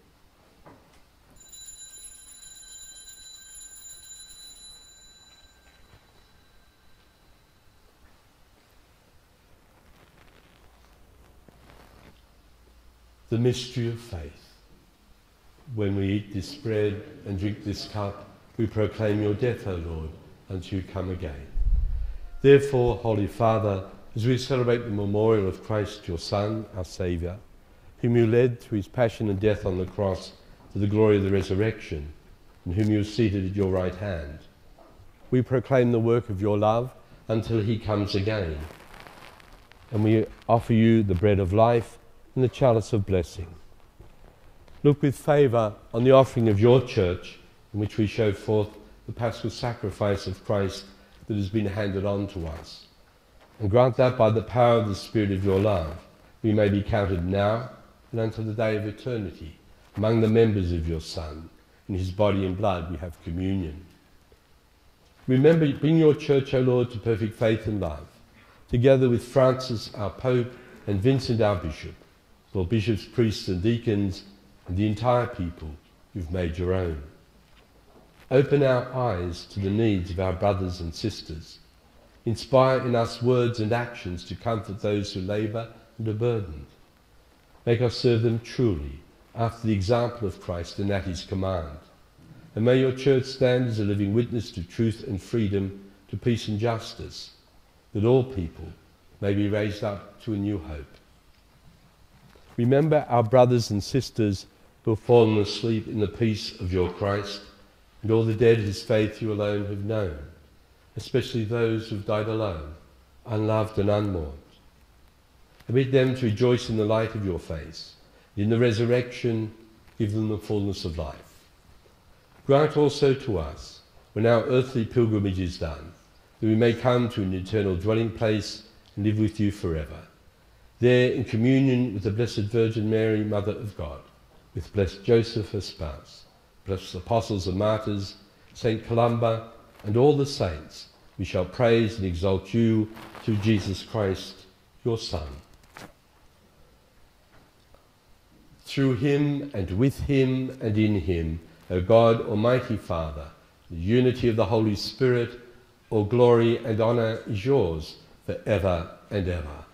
The mystery of faith. When we eat this bread and drink this cup, we proclaim your death, O Lord, until you come again. Therefore, Holy Father, as we celebrate the memorial of Christ, your Son, our Saviour, whom you led through his passion and death on the cross to the glory of the resurrection, and whom you have seated at your right hand, we proclaim the work of your love until he comes again. And we offer you the bread of life and the chalice of blessing. Look with favour on the offering of your church, in which we show forth the paschal sacrifice of Christ that has been handed on to us. And grant that by the power of the Spirit of your love, we may be counted now and until the day of eternity among the members of your Son. In his body and blood we have communion. Remember, bring your church, O Lord, to perfect faith and love, together with Francis, our Pope, and Vincent, our Bishop for bishops, priests, and deacons, and the entire people you've made your own. Open our eyes to the needs of our brothers and sisters. Inspire in us words and actions to comfort those who labour and are burdened. Make us serve them truly, after the example of Christ and at his command. And may your church stand as a living witness to truth and freedom, to peace and justice, that all people may be raised up to a new hope. Remember our brothers and sisters who have fallen asleep in the peace of your Christ, and all the dead whose faith you alone have known, especially those who have died alone, unloved and unmourned. Permit them to rejoice in the light of your face, in the resurrection give them the fullness of life. Grant also to us, when our earthly pilgrimage is done, that we may come to an eternal dwelling place and live with you forever there in communion with the Blessed Virgin Mary, Mother of God, with blessed Joseph, her spouse, blessed apostles and martyrs, Saint Columba, and all the saints, we shall praise and exalt you through Jesus Christ, your Son. Through him and with him and in him, O God, Almighty Father, the unity of the Holy Spirit, all glory and honour is yours for ever and ever.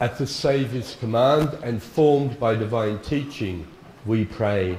At the Saviour's command and formed by divine teaching, we pray.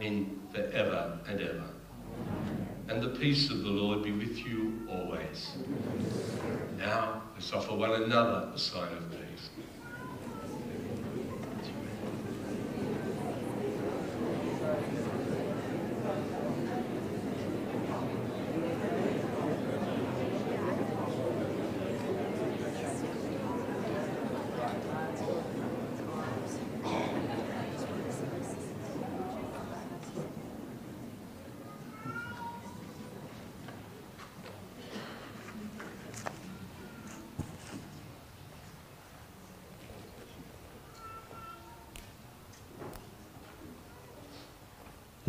and forever and ever. And the peace of the Lord be with you always. Now, let's offer one another a sign of peace.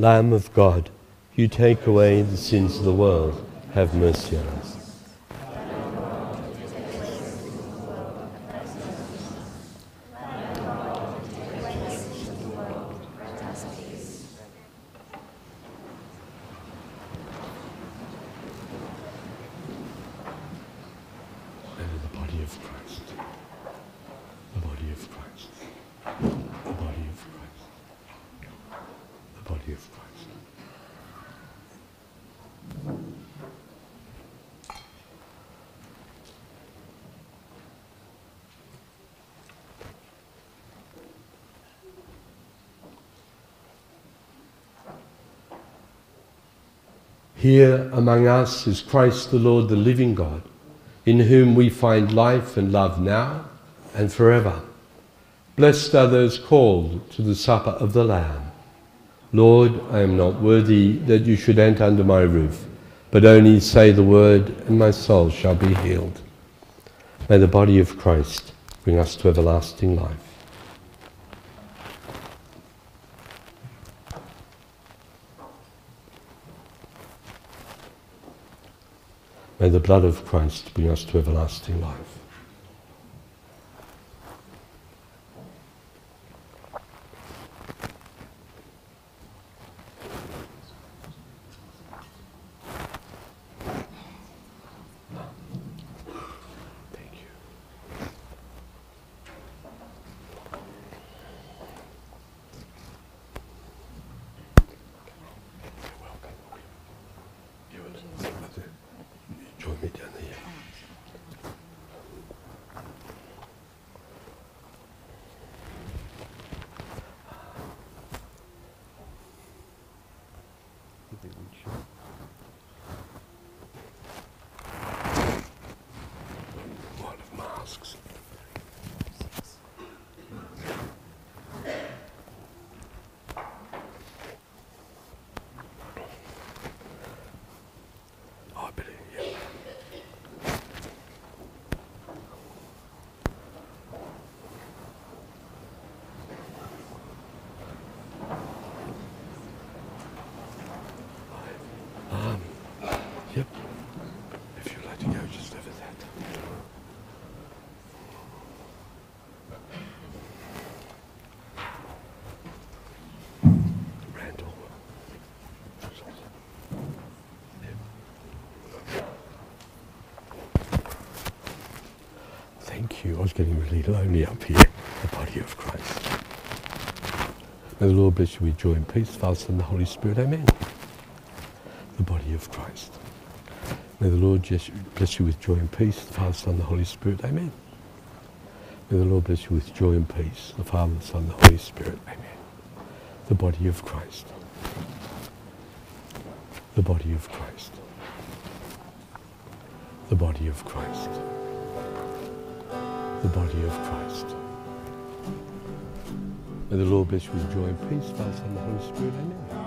Lamb of God, you take away the sins of the world, have mercy on us. of Christ. The body of Christ. The body of Christ. The body of Christ. Here among us is Christ the Lord, the living God, in whom we find life and love now and forever. Blessed are those called to the supper of the Lamb. Lord, I am not worthy that you should enter under my roof, but only say the word, and my soul shall be healed. May the body of Christ bring us to everlasting life. May the blood of Christ bring us to everlasting life. Join me down here. Lot of masks. Oh, I better, yeah. Um, yep. If you'd like to go just over that. Randall. Thank you. I was getting really lonely up here. The body of Christ. You with joy and peace, Father, Son, and the Holy Spirit. Amen. The body of Christ. May the Lord bless you- with joy and peace, the Father, Son, the Holy Spirit. Amen. May the Lord bless you with joy and peace, the Father, the Son, and the Holy Spirit. Amen. The body of Christ. The body of Christ. The body of Christ. The body of Christ. May the Lord bless you with joy and peace, Father, Son, and the Holy Spirit. Amen.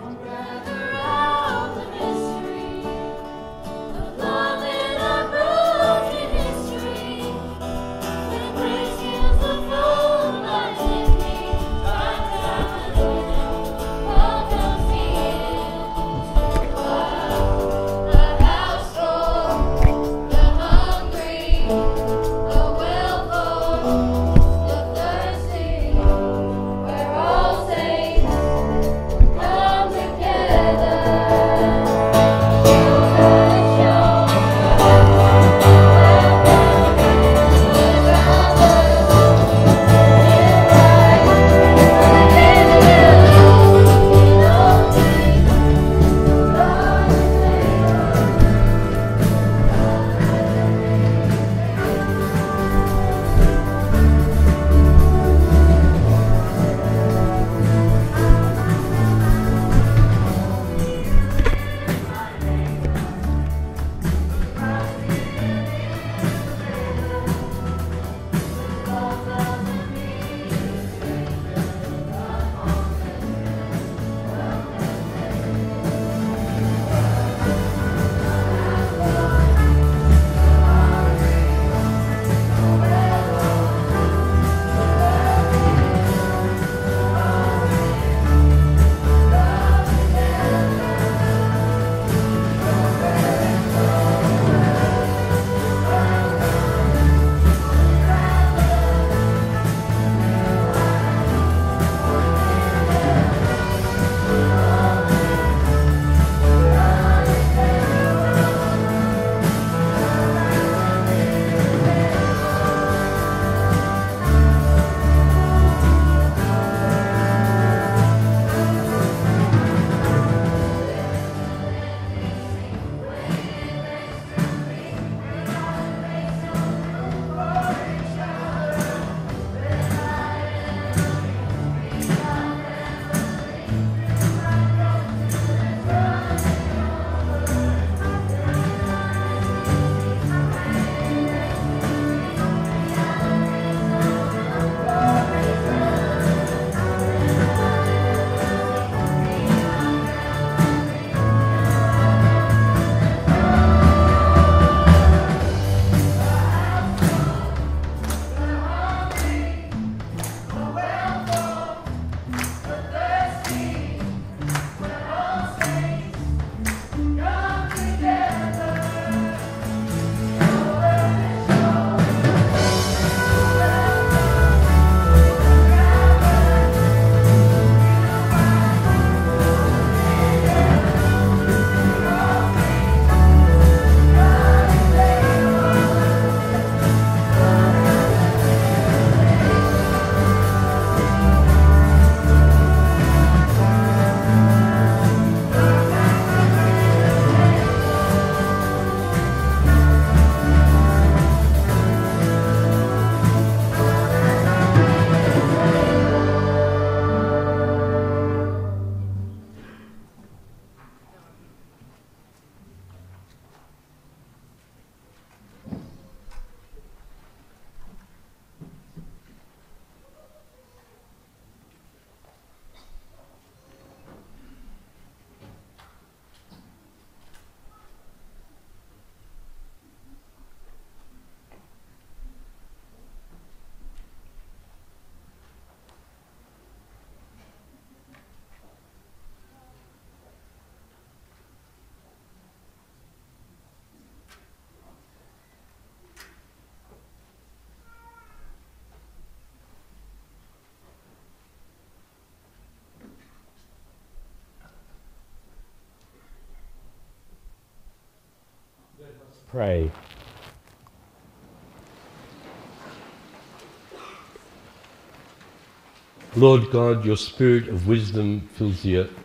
Lord God, your spirit of wisdom fills the earth.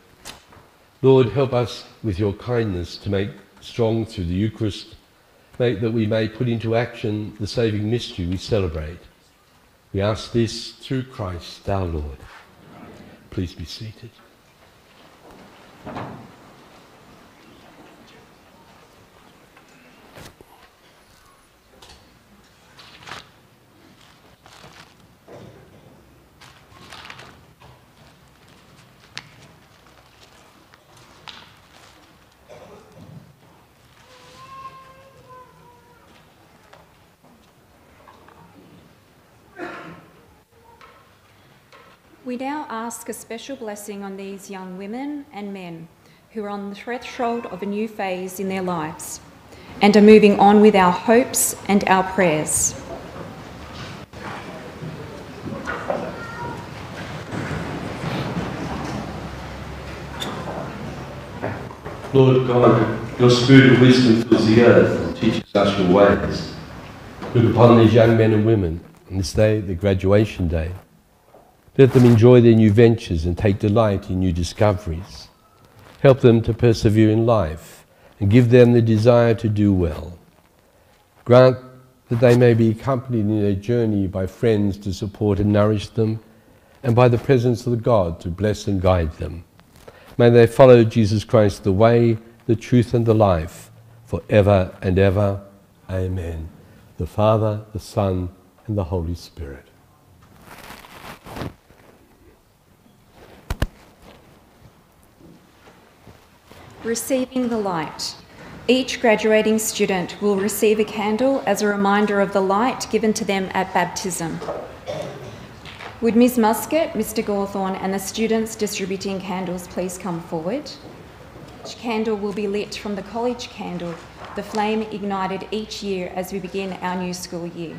Lord, help us with your kindness to make strong through the Eucharist, make that we may put into action the saving mystery we celebrate. We ask this through Christ our Lord. Please be seated. We now ask a special blessing on these young women and men who are on the threshold of a new phase in their lives and are moving on with our hopes and our prayers. Lord God, your spirit of wisdom fills the earth and teaches us your ways. Look upon these young men and women on this day, the graduation day. Let them enjoy their new ventures and take delight in new discoveries. Help them to persevere in life and give them the desire to do well. Grant that they may be accompanied in their journey by friends to support and nourish them, and by the presence of the God to bless and guide them. May they follow Jesus Christ, the way, the truth, and the life, for ever and ever. Amen. The Father, the Son, and the Holy Spirit. Receiving the light. Each graduating student will receive a candle as a reminder of the light given to them at baptism. Would Ms Muscat, Mr Gawthorne, and the students distributing candles please come forward? Each candle will be lit from the college candle, the flame ignited each year as we begin our new school year.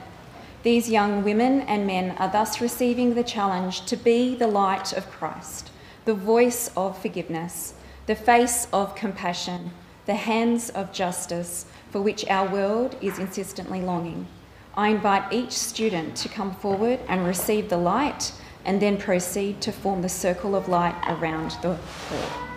These young women and men are thus receiving the challenge to be the light of Christ, the voice of forgiveness, the face of compassion, the hands of justice for which our world is insistently longing. I invite each student to come forward and receive the light and then proceed to form the circle of light around the hall.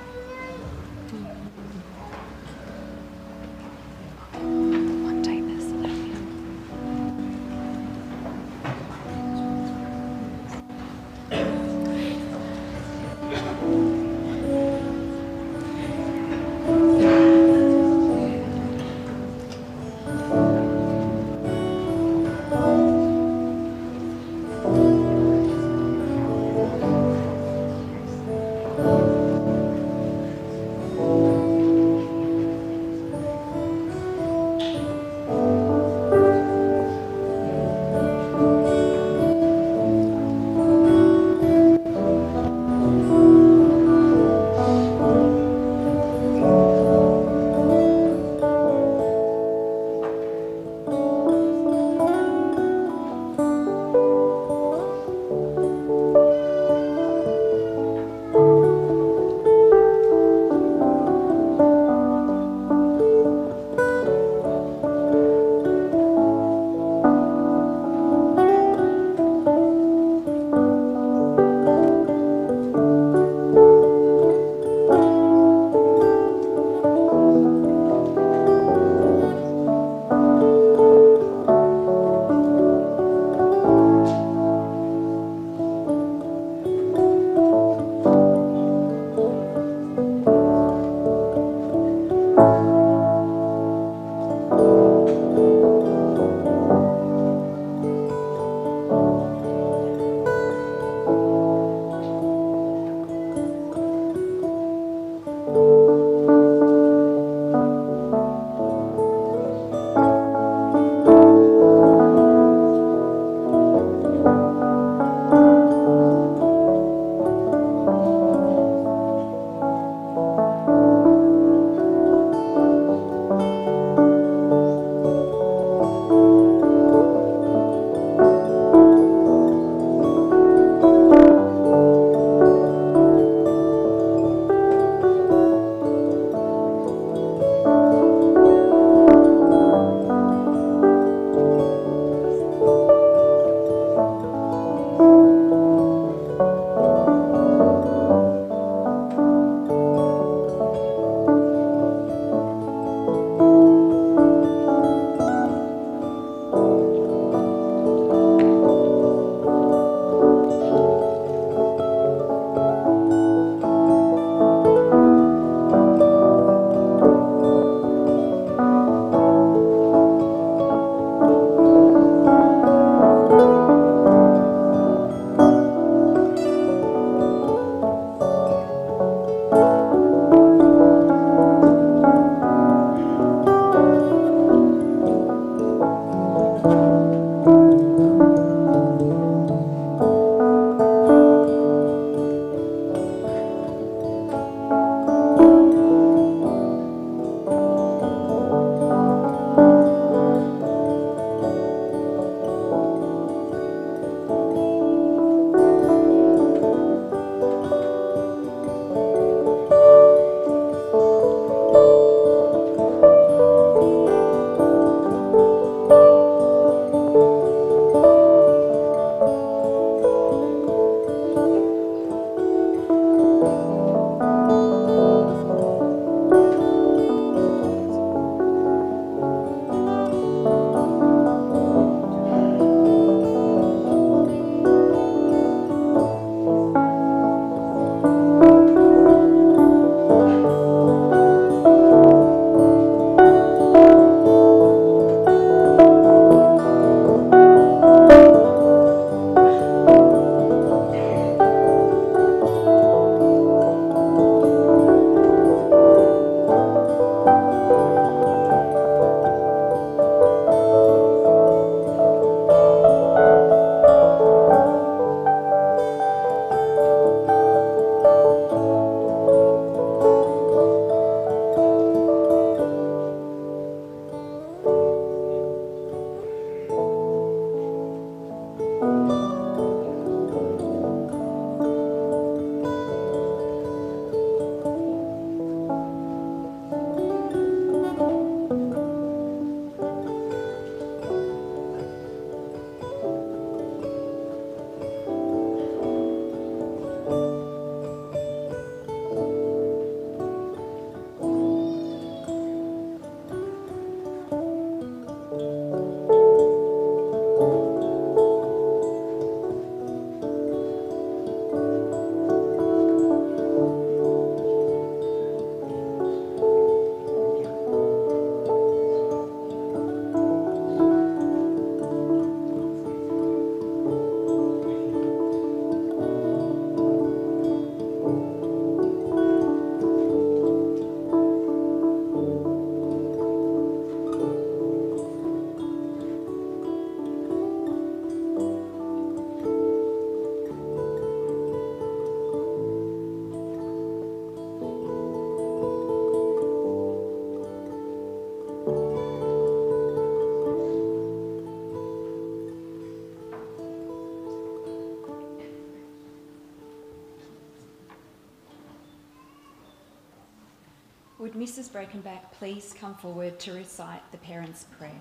Would Mrs. Breakenback please come forward to recite the parents' prayer?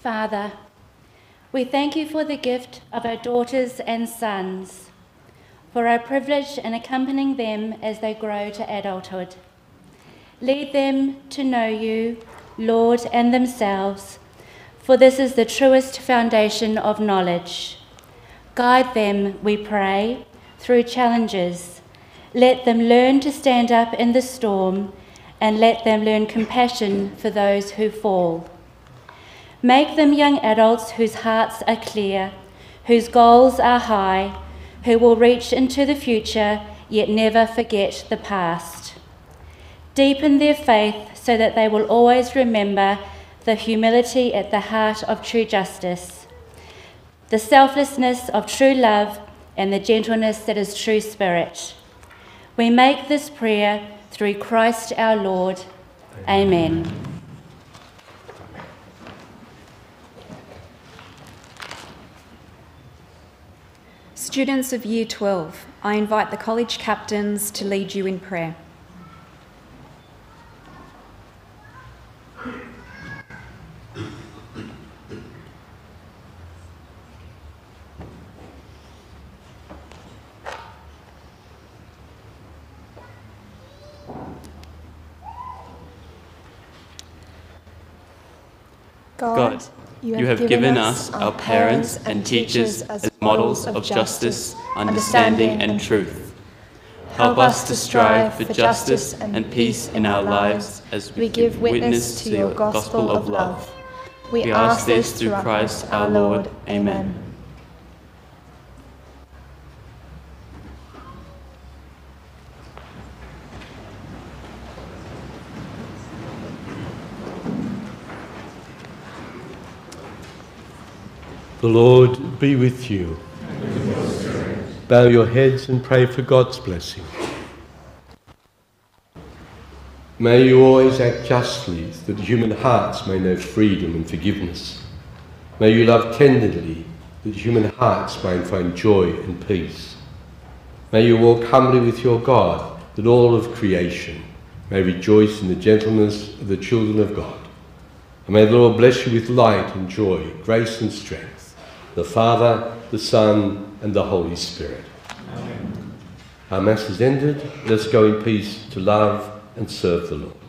Father, we thank you for the gift of our daughters and sons, for our privilege in accompanying them as they grow to adulthood. Lead them to know you, Lord, and themselves, for this is the truest foundation of knowledge. Guide them, we pray, through challenges. Let them learn to stand up in the storm, and let them learn compassion for those who fall. Make them young adults whose hearts are clear, whose goals are high, who will reach into the future yet never forget the past. Deepen their faith so that they will always remember the humility at the heart of true justice, the selflessness of true love, and the gentleness that is true spirit. We make this prayer through Christ our Lord. Amen. Students of Year 12, I invite the college captains to lead you in prayer. God, you have given us, our parents and teachers, as models of justice, understanding, and truth. Help us to strive for justice and peace in our lives as we give witness to your gospel of love. We ask this through Christ our Lord. Amen. The Lord be with you. Bow your heads and pray for God's blessing. May you always act justly, so that human hearts may know freedom and forgiveness. May you love tenderly, that human hearts may find joy and peace. May you walk humbly with your God, that all of creation may rejoice in the gentleness of the children of God. And may the Lord bless you with light and joy, grace and strength, the Father, the Son, and the Holy Spirit. Amen. Our Mass is ended. Let us go in peace to love and serve the Lord.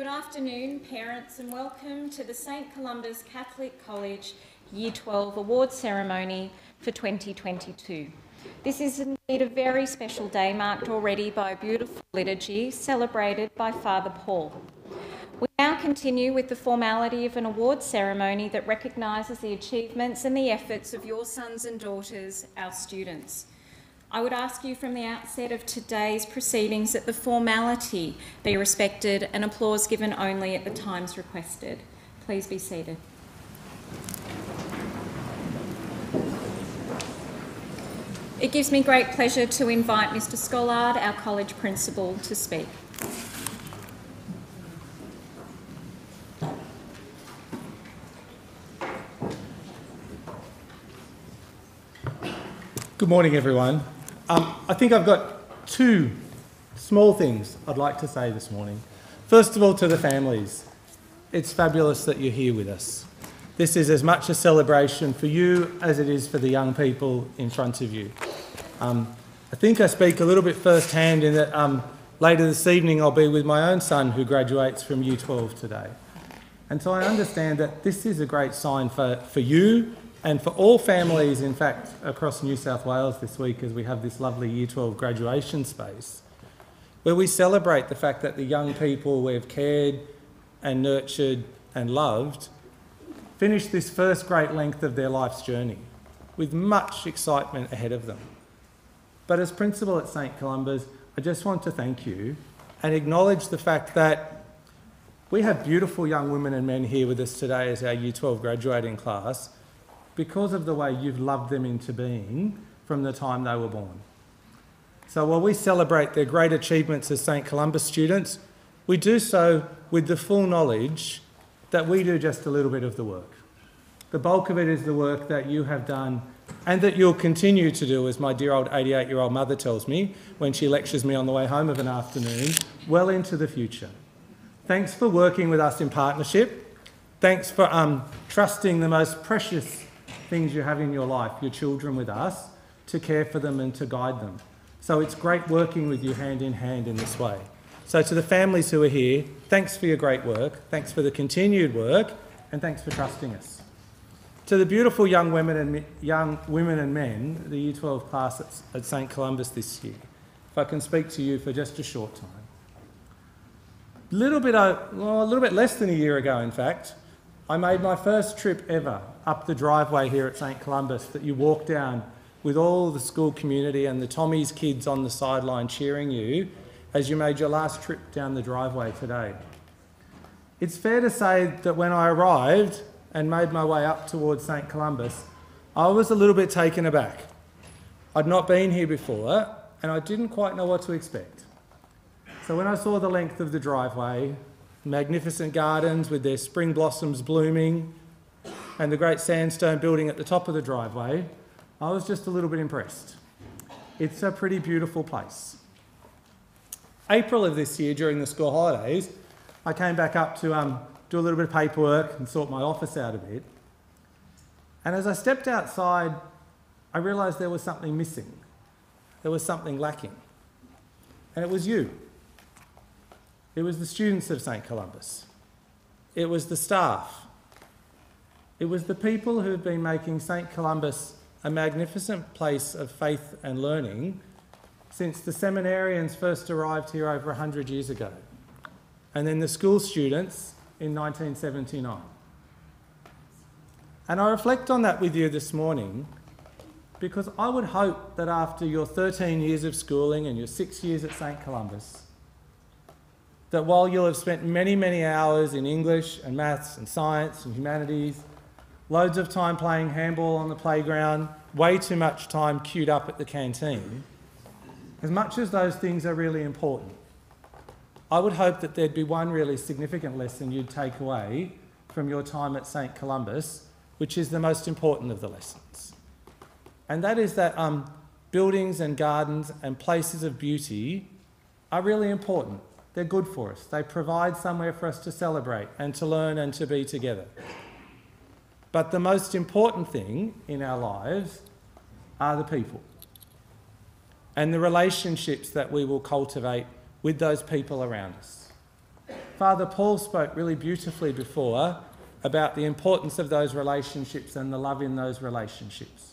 Good afternoon, parents, and welcome to the St Columba's Catholic College Year 12 Awards Ceremony for 2022. This is indeed a very special day marked already by a beautiful liturgy celebrated by Father Paul. We now continue with the formality of an award ceremony that recognises the achievements and the efforts of your sons and daughters, our students. I would ask you from the outset of today's proceedings that the formality be respected and applause given only at the times requested. Please be seated. It gives me great pleasure to invite Mr Scollard, our college principal, to speak. Good morning, everyone. Um, I think I've got two small things I'd like to say this morning. First of all, to the families, it's fabulous that you're here with us. This is as much a celebration for you as it is for the young people in front of you. Um, I think I speak a little bit firsthand in that um, later this evening I'll be with my own son who graduates from Year 12 today. And so I understand that this is a great sign for, for you and for all families, in fact, across New South Wales this week as we have this lovely Year 12 graduation space, where we celebrate the fact that the young people we've cared and nurtured and loved finish this first great length of their life's journey with much excitement ahead of them. But as principal at St Columba's, I just want to thank you and acknowledge the fact that we have beautiful young women and men here with us today as our Year 12 graduating class because of the way you've loved them into being from the time they were born. So while we celebrate their great achievements as St Columba students, we do so with the full knowledge that we do just a little bit of the work. The bulk of it is the work that you have done and that you'll continue to do, as my dear old 88 year old mother tells me when she lectures me on the way home of an afternoon, well into the future. Thanks for working with us in partnership. Thanks for um, trusting the most precious things you have in your life, your children, with us, to care for them and to guide them. So it's great working with you hand in hand in this way. So, to the families who are here, thanks for your great work, thanks for the continued work, and thanks for trusting us. To the beautiful young women and, young women and men, the Year 12 class at, at St Columba's this year, if I can speak to you for just a short time. Little bit, well, a little bit less than a year ago, in fact, I made my first trip ever up the driveway here at St Columba's that you walk down with all the school community and the Tommy's kids on the sideline cheering you as you made your last trip down the driveway today. It's fair to say that when I arrived and made my way up towards St Columba's, I was a little bit taken aback. I'd not been here before and I didn't quite know what to expect. So when I saw the length of the driveway, magnificent gardens with their spring blossoms blooming, and the great sandstone building at the top of the driveway, I was just a little bit impressed. It's a pretty beautiful place. April of this year, during the school holidays, I came back up to um, do a little bit of paperwork and sort my office out a bit. And as I stepped outside, I realised there was something missing. There was something lacking. And it was you. It was the students of St Columba's. It was the staff. It was the people who have been making St Columba's a magnificent place of faith and learning since the seminarians first arrived here over 100 years ago, and then the school students in 1979. And I reflect on that with you this morning because I would hope that after your 13 years of schooling and your six years at St Columba's, that while you'll have spent many, many hours in English and maths and science and humanities, loads of time playing handball on the playground, way too much time queued up at the canteen, as much as those things are really important, I would hope that there'd be one really significant lesson you'd take away from your time at St Columba's, which is the most important of the lessons. And that is that um, buildings and gardens and places of beauty are really important. They're good for us. They provide somewhere for us to celebrate and to learn and to be together. But the most important thing in our lives are the people and the relationships that we will cultivate with those people around us. Father Paul spoke really beautifully before about the importance of those relationships and the love in those relationships.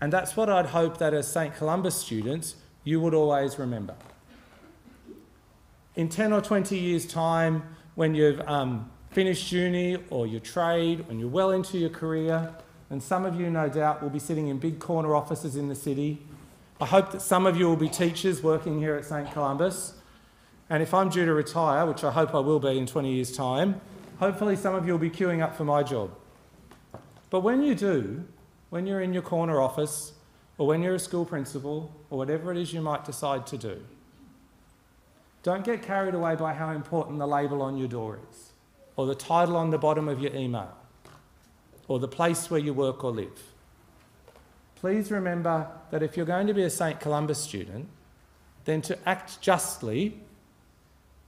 And that's what I'd hope that as St. Columba's students, you would always remember. In 10 or 20 years' time, when you've um, finished uni or your trade, and you're well into your career, and some of you, no doubt, will be sitting in big corner offices in the city. I hope that some of you will be teachers working here at St. Columba's. And if I'm due to retire, which I hope I will be in 20 years' time, hopefully some of you will be queuing up for my job. But when you do, when you're in your corner office, or when you're a school principal, or whatever it is you might decide to do, don't get carried away by how important the label on your door is, or the title on the bottom of your email, or the place where you work or live. Please remember that if you're going to be a St. Columba's student, then to act justly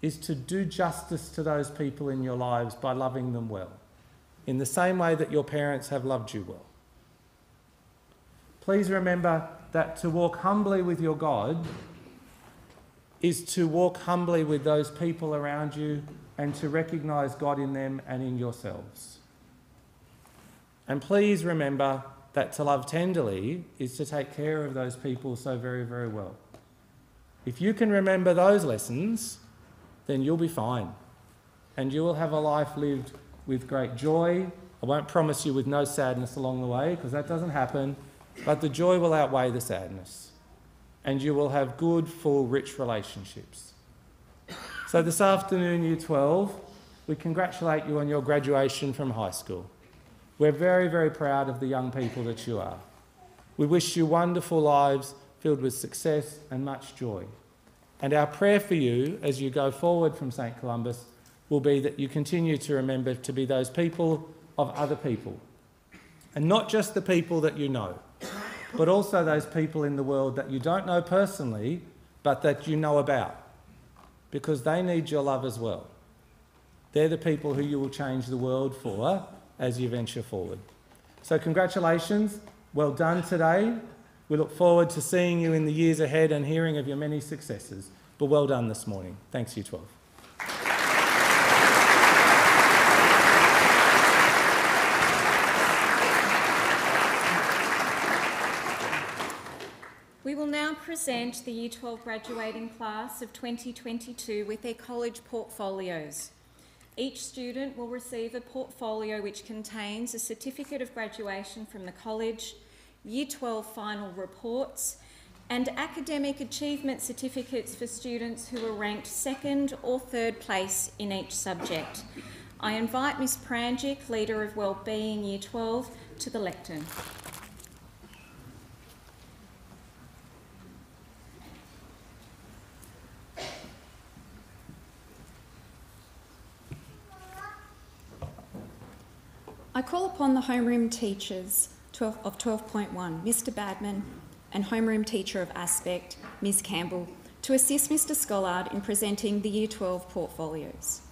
is to do justice to those people in your lives by loving them well, in the same way that your parents have loved you well. Please remember that to walk humbly with your God is to walk humbly with those people around you and to recognise God in them and in yourselves. And please remember that to love tenderly is to take care of those people so very, very well. If you can remember those lessons, then you'll be fine. And you will have a life lived with great joy. I won't promise you with no sadness along the way, because that doesn't happen, but the joy will outweigh the sadness. And you will have good, full, rich relationships. So, this afternoon, Year 12, we congratulate you on your graduation from high school. We're very, very proud of the young people that you are. We wish you wonderful lives filled with success and much joy. And our prayer for you as you go forward from St. Columba's will be that you continue to remember to be those people of other people. And not just the people that you know, but also those people in the world that you don't know personally, but that you know about, because they need your love as well. They're the people who you will change the world for as you venture forward. So, congratulations. Well done today. We look forward to seeing you in the years ahead and hearing of your many successes. But well done this morning. Thanks, you 12. We will now present the Year 12 graduating class of 2022 with their college portfolios. Each student will receive a portfolio which contains a certificate of graduation from the college, Year 12 final reports, and academic achievement certificates for students who were ranked second or third place in each subject. I invite Ms Pranjic, Leader of Wellbeing Year 12, to the lectern. I call upon the homeroom teachers 12 of 12.1, Mr Badman, and homeroom teacher of Aspect, Ms Campbell, to assist Mr Scollard in presenting the Year 12 portfolios.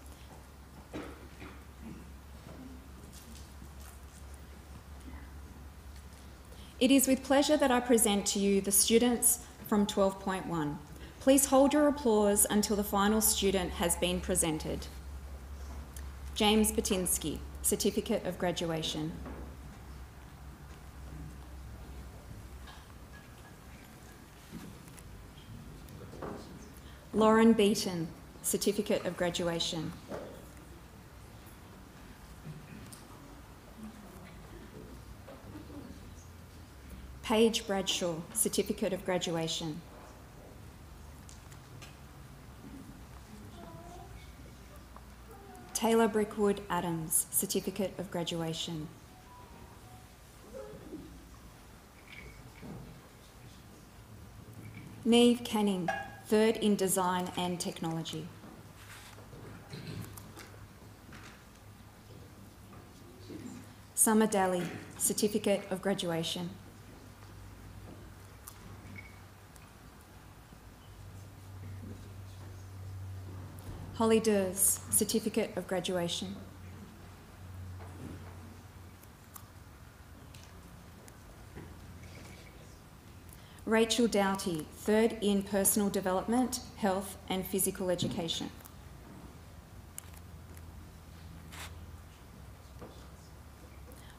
It is with pleasure that I present to you the students from 12.1. Please hold your applause until the final student has been presented. James Batinsky, Certificate of Graduation. Lauren Beaton, Certificate of Graduation. Paige Bradshaw, Certificate of Graduation. Taylor Brickwood Adams, Certificate of Graduation. Neve Canning, Third in Design and Technology. Summer Daly, Certificate of Graduation. Holly Durs, Certificate of Graduation. Rachel Doughty, Third in Personal Development, Health and Physical Education.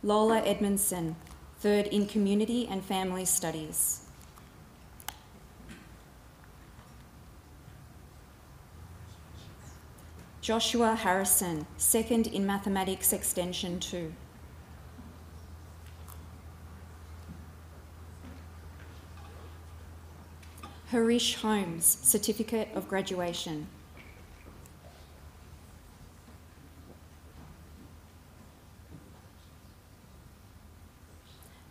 Lola Edmondson, Third in Community and Family Studies. Joshua Harrison, second in Mathematics Extension 2. Harish Holmes, Certificate of Graduation.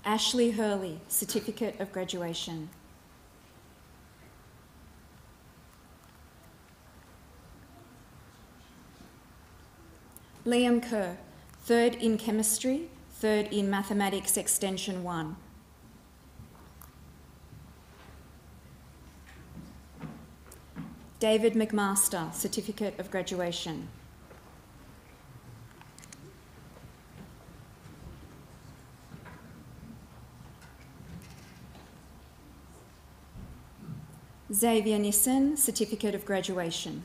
Ashley Hurley, Certificate of Graduation. Liam Kerr, third in Chemistry, third in Mathematics Extension 1. David McMaster, Certificate of Graduation. Xavier Nissen, Certificate of Graduation.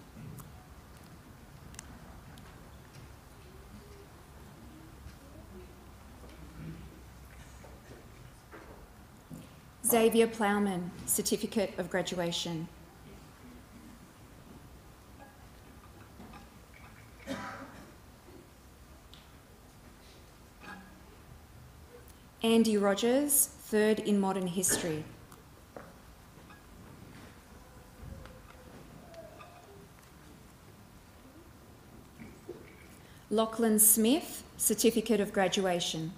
Xavier Plowman, Certificate of Graduation. Andy Rogers, third in Modern History. Lachlan Smith, Certificate of Graduation.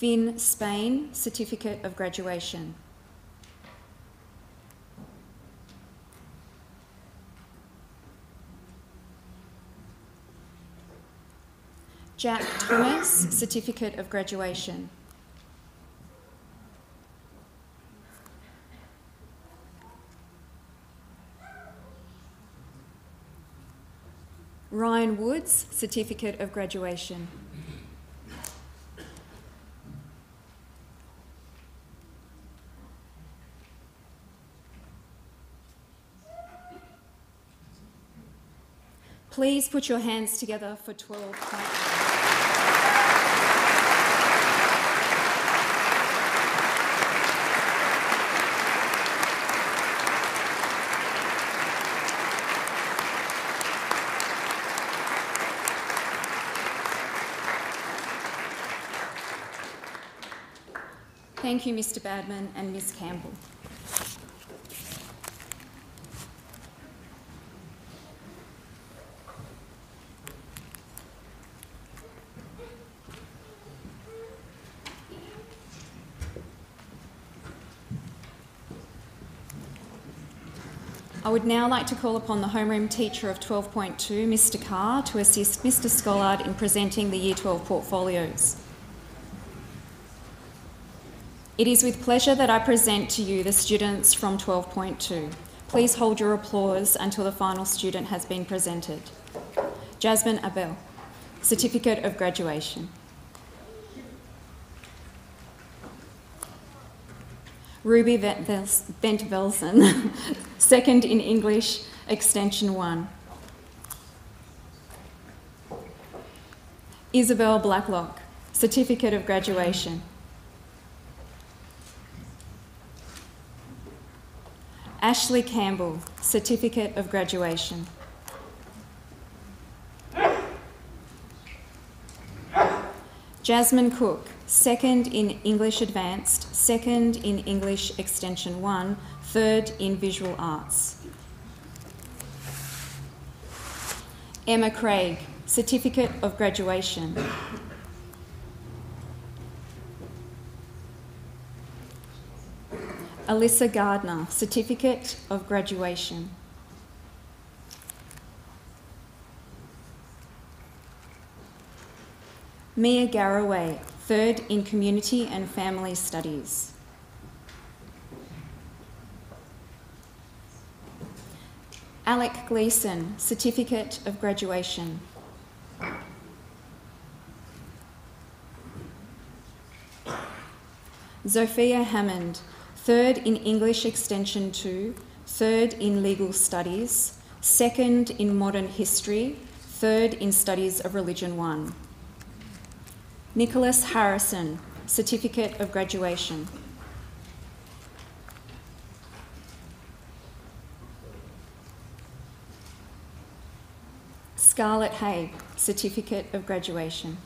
Finn Spain, Certificate of Graduation. Jack Thomas, Certificate of Graduation. Ryan Woods, Certificate of Graduation. Please put your hands together for 12 points. Thank you, Mr. Badman and Ms. Campbell. I would now like to call upon the homeroom teacher of 12.2, Mr Carr, to assist Mr Scollard in presenting the Year 12 portfolios. It is with pleasure that I present to you the students from 12.2. Please hold your applause until the final student has been presented. Jasmine Abel, Certificate of Graduation. Ruby Bentvelsen, second in English, Extension 1. Isabel Blacklock, Certificate of Graduation. Ashley Campbell, Certificate of Graduation. Jasmine Cook, second in English Advanced, second in English Extension 1, third in Visual Arts. Emma Craig, Certificate of Graduation. Alyssa Gardner, Certificate of Graduation. Mia Garraway, third in Community and Family Studies. Alec Gleason, Certificate of Graduation. Sophia Hammond, third in English Extension 2, third in legal studies, second in modern history, third in studies of religion 1. Nicholas Harrison, Certificate of Graduation. Scarlett Hay, Certificate of Graduation.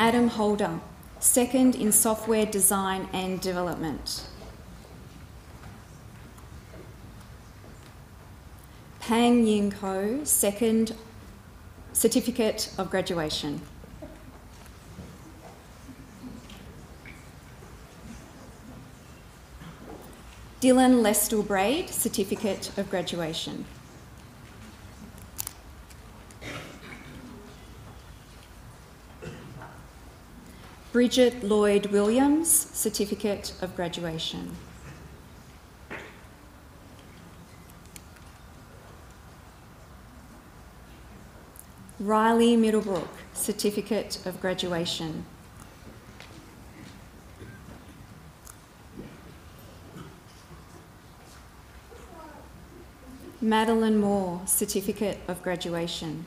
Adam Holder, second in software design and development. Pang Ying Ho, second certificate of graduation. Dylan Lestel Braid, certificate of graduation. Bridget Lloyd Williams, certificate of graduation. Riley Middlebrook, certificate of graduation. Madeline Moore, certificate of graduation.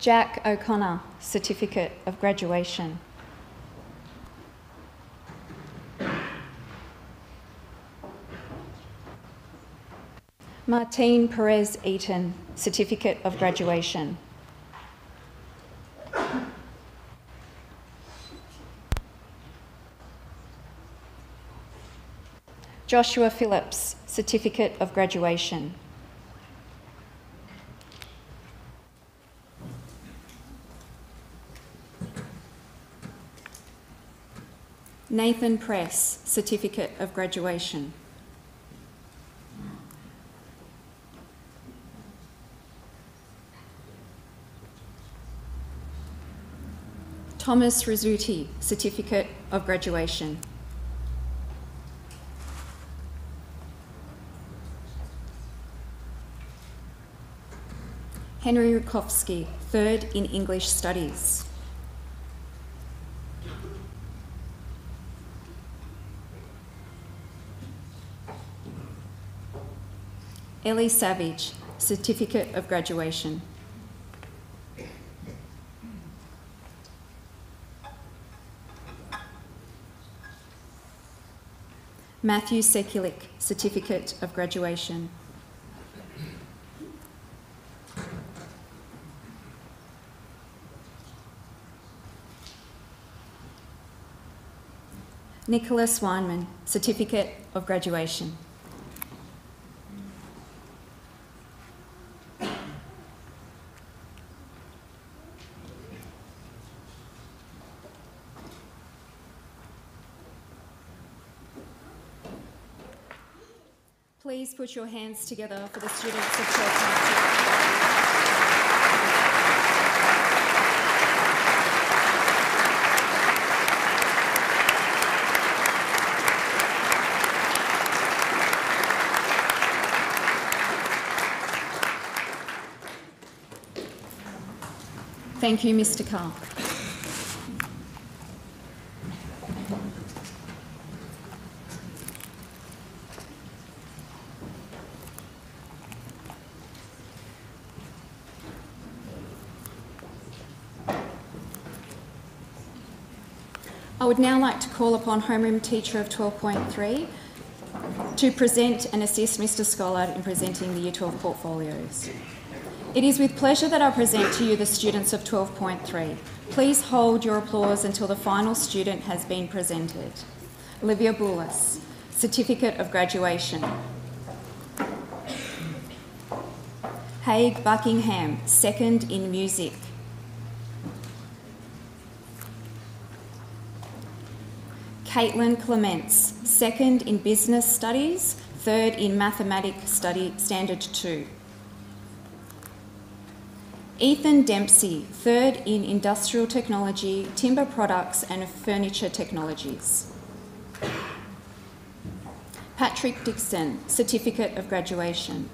Jack O'Connor, certificate of graduation. Martine Perez Eaton, certificate of graduation. Joshua Phillips, certificate of graduation. Nathan Press, certificate of graduation. Thomas Rizzuti, certificate of graduation. Henry Rukowski, third in English Studies. Ellie Savage, Certificate of Graduation. Matthew Sekulik, Certificate of Graduation. Nicholas Weinman, Certificate of Graduation. Please put your hands together for the students of 12 Thank you, Mr Carr. I would now like to call upon homeroom teacher of 12.3 to present and assist Mr Scollard in presenting the Year 12 portfolios. It is with pleasure that I present to you the students of 12.3. Please hold your applause until the final student has been presented. Olivia Boulis, Certificate of Graduation. Haig Buckingham, second in music. Caitlin Clements, second in business studies, third in mathematics study standard two. Ethan Dempsey, third in Industrial Technology, Timber Products and Furniture Technologies. Patrick Dixon, Certificate of Graduation.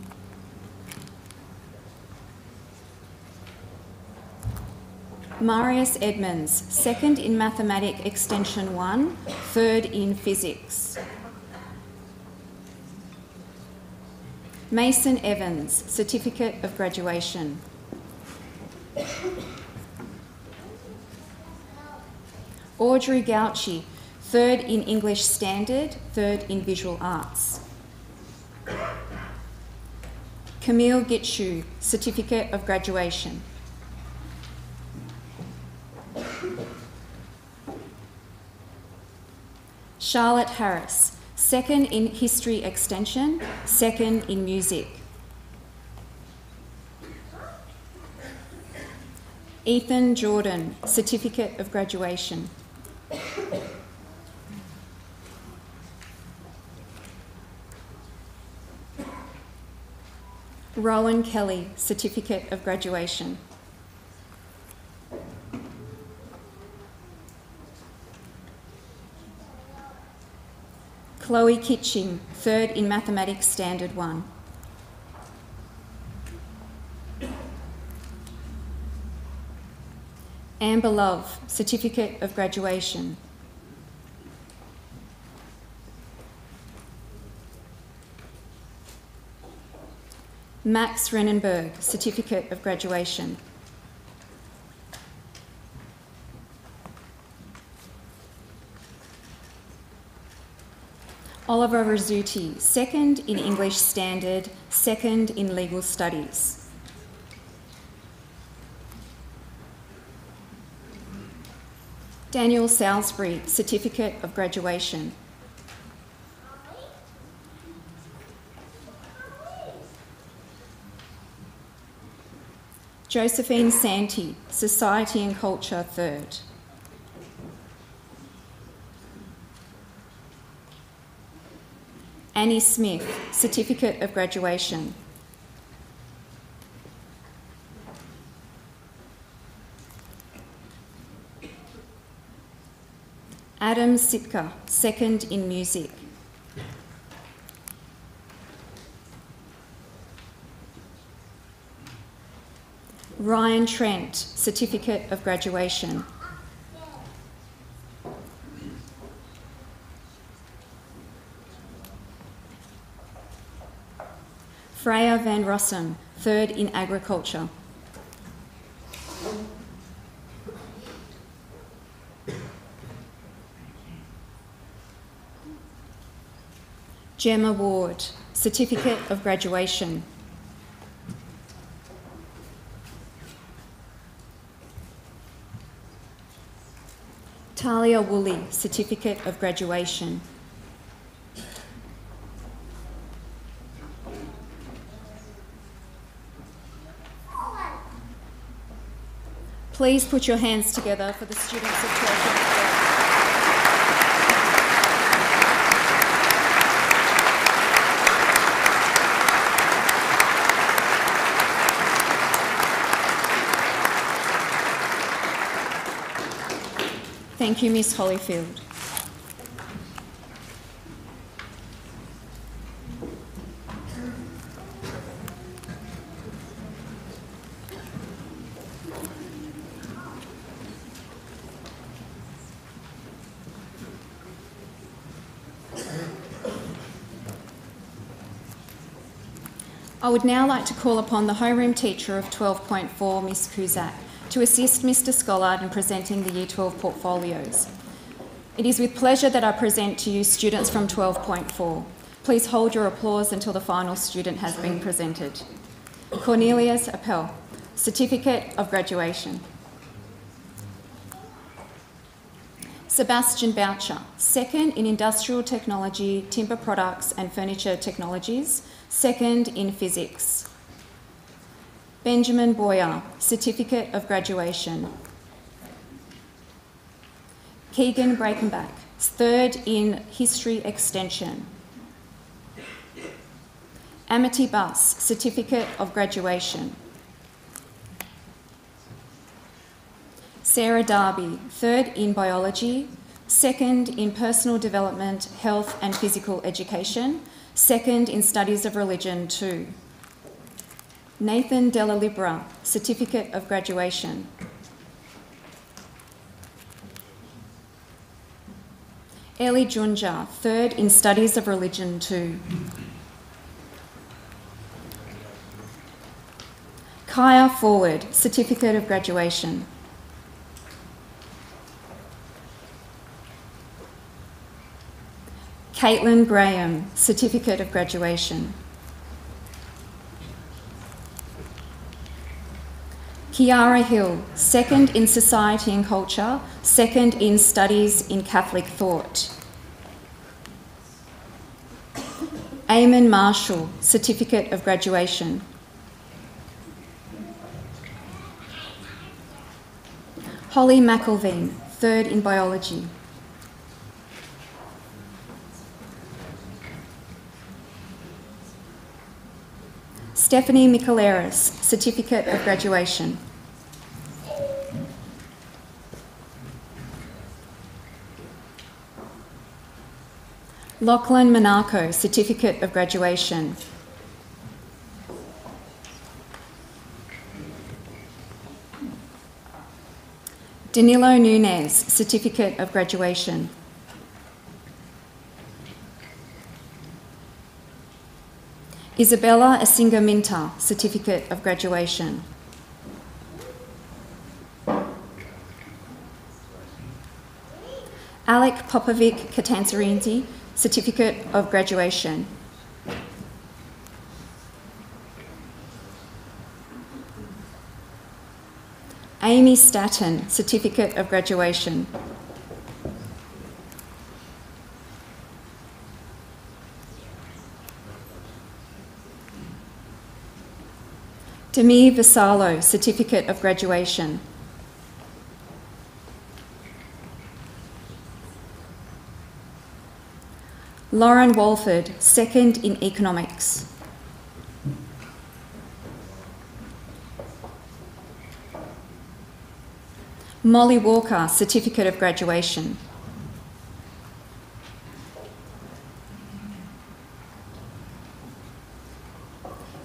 Marius Edmonds, second in Mathematic Extension one, third third in Physics. Mason Evans, Certificate of Graduation. Audrey Gauchi, third in English Standard, third in Visual Arts. Camille Gitshu, Certificate of Graduation. Charlotte Harris, second in History Extension, second in Music. Ethan Jordan, Certificate of Graduation. Rowan Kelly, Certificate of Graduation. Chloe Kitching, third in Mathematics Standard 1. Amber Love, Certificate of Graduation. Max Rennenberg, Certificate of Graduation. Oliver Rizzuti, second in English Standard, second in Legal Studies. Daniel Salisbury, Certificate of Graduation. Josephine Santee, Society and Culture, third. Annie Smith, Certificate of Graduation. Adam Sitka, second in music. Ryan Trent, Certificate of Graduation. Freya Van Rossum, third in Agriculture. Gemma Ward, Certificate of Graduation. Talia Woolley, Certificate of Graduation. Please put your hands together for the students of Church Thank you, Miss Holyfield. I would now like to call upon the homeroom teacher of 12.4, Miss Kuzak, to assist Mr Scollard in presenting the Year 12 portfolios. It is with pleasure that I present to you students from 12.4. Please hold your applause until the final student has been presented. Cornelius Appel, Certificate of Graduation. Sebastian Boucher, second in Industrial Technology, Timber Products and Furniture Technologies, second in Physics. Benjamin Boyer, Certificate of Graduation. Keegan Breakenback, third in History Extension. Amity Bus, Certificate of Graduation. Sarah Darby, third in Biology, second in Personal Development, Health and Physical Education, second in Studies of Religion 2. Nathan Della Libra, Certificate of Graduation. Eli Junja, third in Studies of Religion 2. Kaya Forward, Certificate of Graduation. Caitlin Graham, Certificate of Graduation. Kiara Hill, second in Society and Culture, second in Studies in Catholic Thought. Eamon Marshall, Certificate of Graduation. Holly McElveen, third in Biology. Stephanie Micheleris, Certificate of Graduation. Lachlan Monaco, Certificate of Graduation. Danilo Nunez, Certificate of Graduation. Isabella Asinga Minta, Certificate of Graduation. Alec Popovic Katansarinzi, Certificate of Graduation. Amy Staton, Certificate of Graduation. Demi Vassallo, Certificate of Graduation. Lauren Walford, second in Economics. Molly Walker, Certificate of Graduation.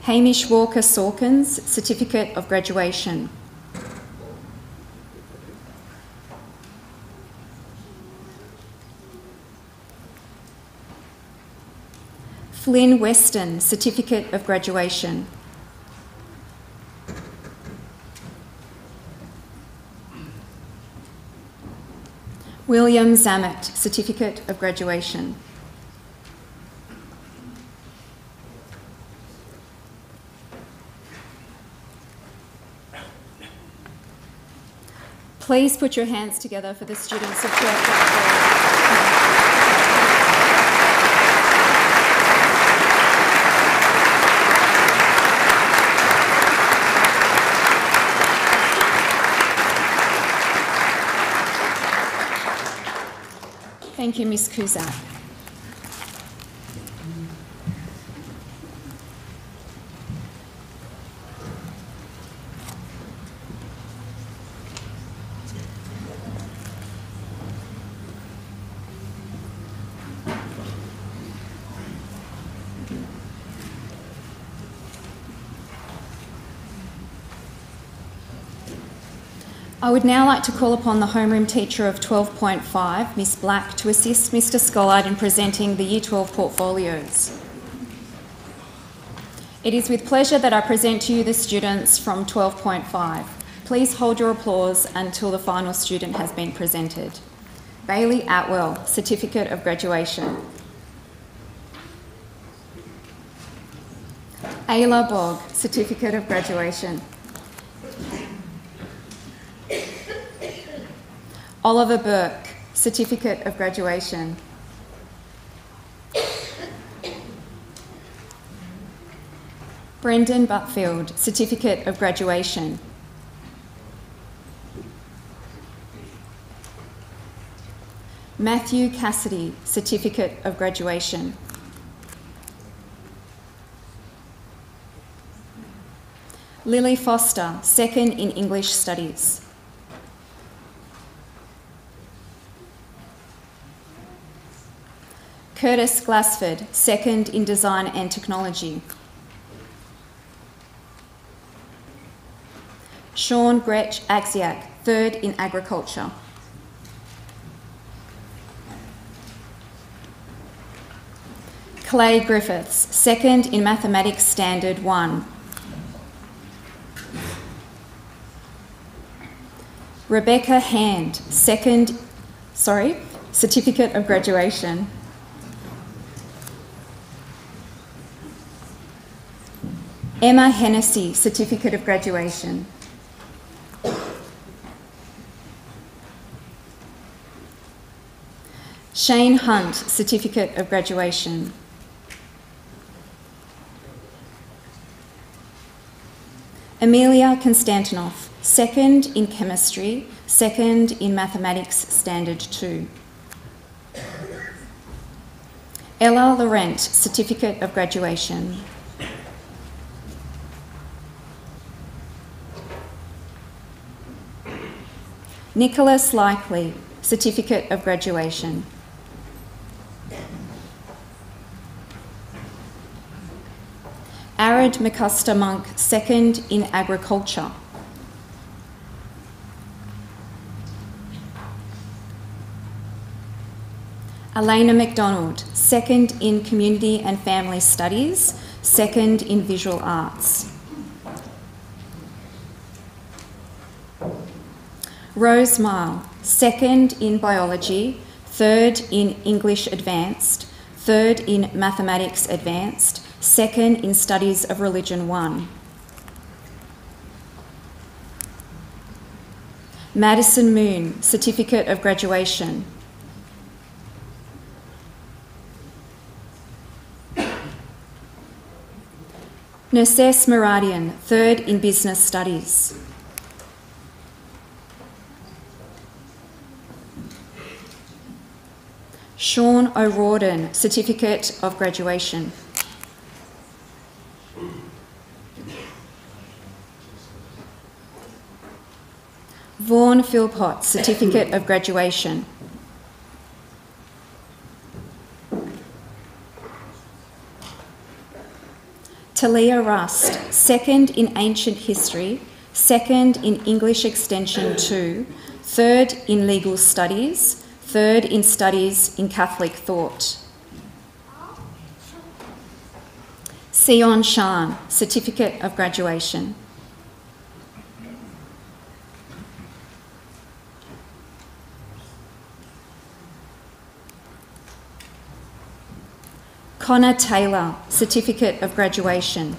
Hamish Walker Sawkins, Certificate of Graduation. Flynn Weston, Certificate of Graduation. William Zammett, Certificate of Graduation. Please put your hands together for the students of Church Thank you, Ms. would now like to call upon the homeroom teacher of 12.5, Miss Black, to assist Mr Scollard in presenting the Year 12 portfolios. It is with pleasure that I present to you the students from 12.5. Please hold your applause until the final student has been presented. Bailey Atwell, Certificate of Graduation. Ayla Bog, Certificate of Graduation. Oliver Burke, Certificate of Graduation. Brendan Butfield, Certificate of Graduation. Matthew Cassidy, Certificate of Graduation. Lily Foster, second in English Studies. Curtis Glassford, second in Design and Technology. Sean Gretch Axiak, third in Agriculture. Clay Griffiths, second in Mathematics Standard 1. Rebecca Hand, second, sorry, Certificate of Graduation. Emma Hennessy, Certificate of Graduation. Shane Hunt, Certificate of Graduation. Amelia Konstantinov, second in Chemistry, second in Mathematics Standard 2. Ella Laurent, Certificate of Graduation. Nicholas Likely, Certificate of Graduation. Arid McCusker Monk, second in Agriculture. Elena McDonald, second in Community and Family Studies, second in Visual Arts. Rose Mile, second in Biology, third in English Advanced, third in Mathematics Advanced, second in Studies of Religion 1. Madison Moon, Certificate of Graduation. Nurses Muradian, third in Business Studies. Sean O'Riordan, Certificate of Graduation. Vaughan Philpott, Certificate of Graduation. Talia Rust, second in Ancient History, second in English Extension 2, third in Legal Studies, third in Studies in Catholic Thought. Sion Shan, Certificate of Graduation. Connor Taylor, Certificate of Graduation.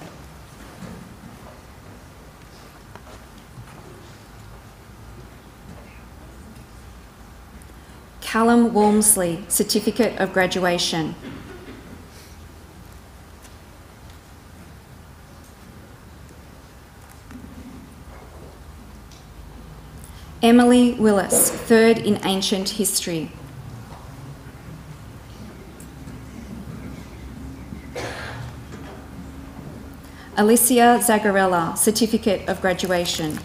Callum Walmsley, Certificate of Graduation. Emily Willis, third in Ancient History. Alicia Zagarella, Certificate of Graduation.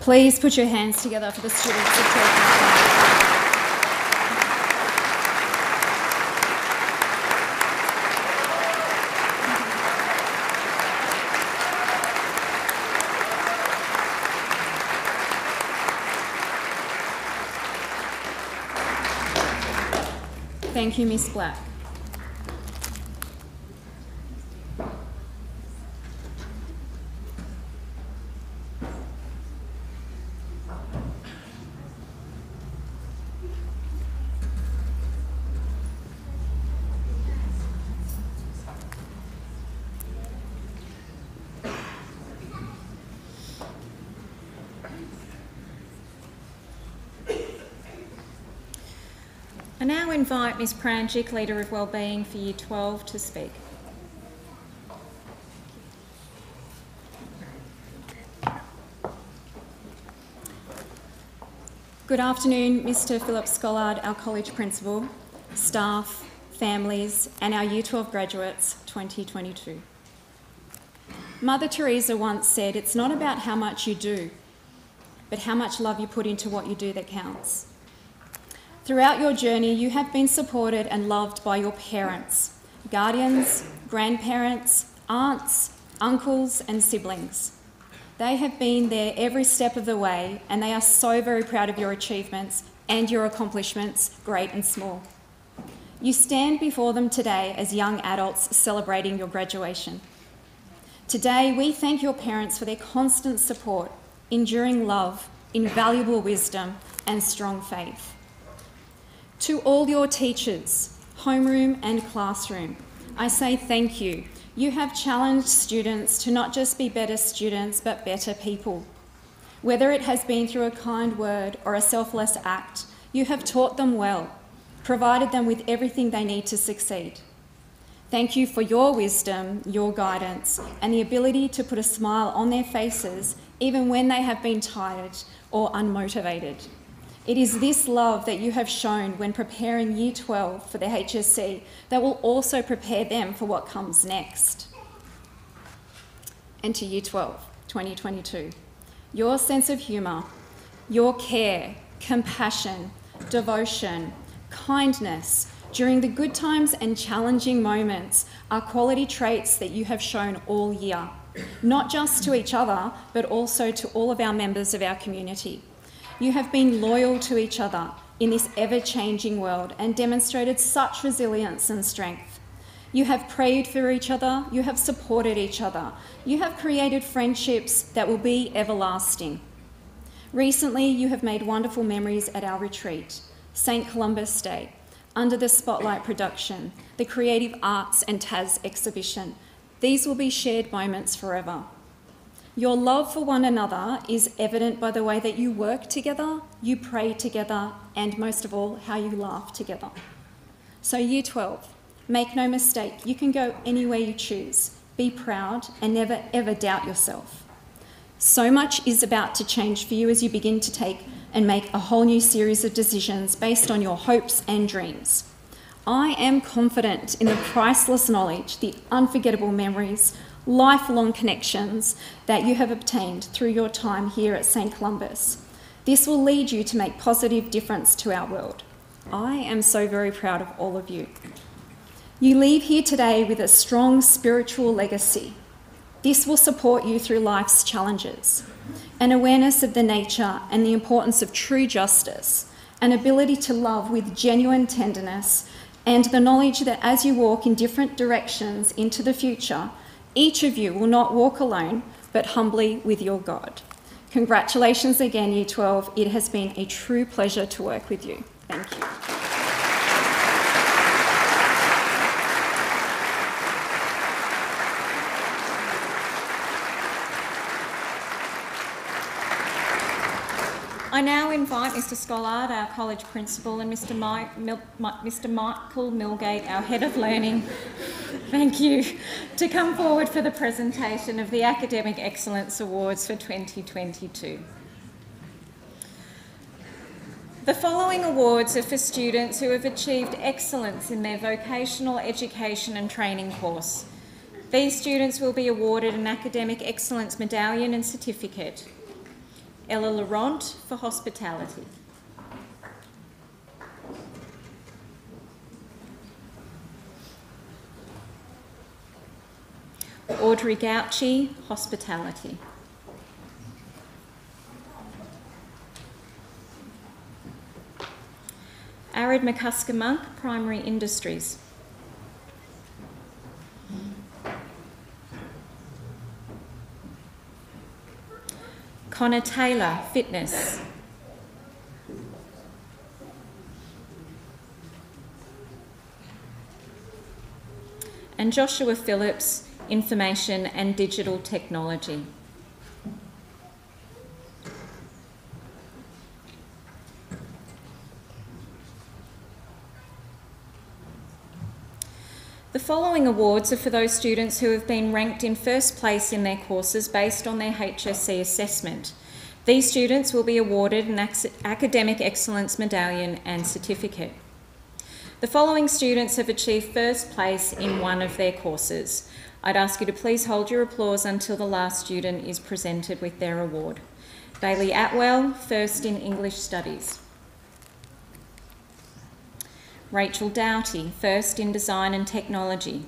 Please put your hands together for the students of Church Thank you, Miss Black. I now invite Ms Pranjic, Leader of Wellbeing for Year 12, to speak. Good afternoon, Mr Philip Scollard, our college principal, staff, families, and our Year 12 graduates 2022. Mother Teresa once said, It's not about how much you do, but how much love you put into what you do that counts. Throughout your journey, you have been supported and loved by your parents, guardians, grandparents, aunts, uncles, and siblings. They have been there every step of the way, and they are so very proud of your achievements and your accomplishments, great and small. You stand before them today as young adults celebrating your graduation. Today, we thank your parents for their constant support, enduring love, invaluable wisdom, and strong faith. To all your teachers, homeroom and classroom, I say thank you. You have challenged students to not just be better students, but better people. Whether it has been through a kind word or a selfless act, you have taught them well, provided them with everything they need to succeed. Thank you for your wisdom, your guidance, and the ability to put a smile on their faces even when they have been tired or unmotivated. It is this love that you have shown when preparing Year 12 for the HSC that will also prepare them for what comes next. And to Year 12, 2022. Your sense of humour, your care, compassion, devotion, kindness during the good times and challenging moments are quality traits that you have shown all year, not just to each other, but also to all of our members of our community. You have been loyal to each other in this ever changing world and demonstrated such resilience and strength. You have prayed for each other, you have supported each other, you have created friendships that will be everlasting. Recently, you have made wonderful memories at our retreat, St Columba's Day, under the Spotlight production, the Creative Arts and TAS exhibition. These will be shared moments forever. Your love for one another is evident by the way that you work together, you pray together, and most of all, how you laugh together. So, Year 12, make no mistake, you can go anywhere you choose. Be proud and never ever doubt yourself. So much is about to change for you as you begin to take and make a whole new series of decisions based on your hopes and dreams. I am confident in the priceless knowledge, the unforgettable memories, lifelong connections that you have obtained through your time here at St Columba's. This will lead you to make positive difference to our world. I am so very proud of all of you. You leave here today with a strong spiritual legacy. This will support you through life's challenges. An awareness of the nature and the importance of true justice, an ability to love with genuine tenderness, and the knowledge that as you walk in different directions into the future, each of you will not walk alone, but humbly with your God. Congratulations again, Year 12. It has been a true pleasure to work with you. Thank you. I now invite Mr Scollard, our college principal, and Mr, Mike, Mil, Mr Michael Milgate, our head of learning, thank you, to come forward for the presentation of the Academic Excellence Awards for 2022. The following awards are for students who have achieved excellence in their vocational education and training course. These students will be awarded an Academic Excellence Medallion and Certificate. Ella Laurent for hospitality. Audrey Gauchi, hospitality. Arid McCusker Monk, primary industries. Connor Taylor, fitness. And Joshua Phillips, information and digital technology. The following awards are for those students who have been ranked in first place in their courses based on their HSC assessment. These students will be awarded an Academic Excellence Medallion and Certificate. The following students have achieved first place in one of their courses. I'd ask you to please hold your applause until the last student is presented with their award. Bailey Atwell, first in English Studies. Rachel Doughty, first in design and technology.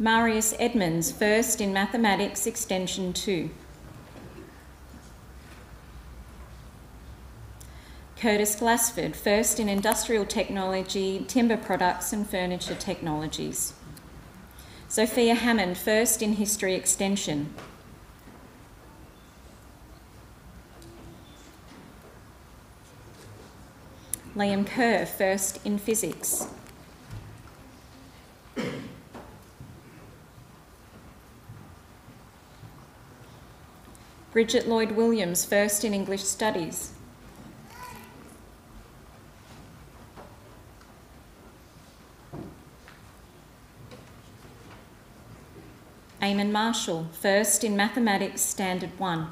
Marius Edmonds, first in Mathematics Extension 2. Curtis Glassford, first in Industrial Technology, Timber Products and Furniture Technologies. Sophia Hammond, first in History Extension. Liam Kerr, first in Physics. Bridget Lloyd Williams, first in English Studies. Eamon Marshall, first in Mathematics Standard 1.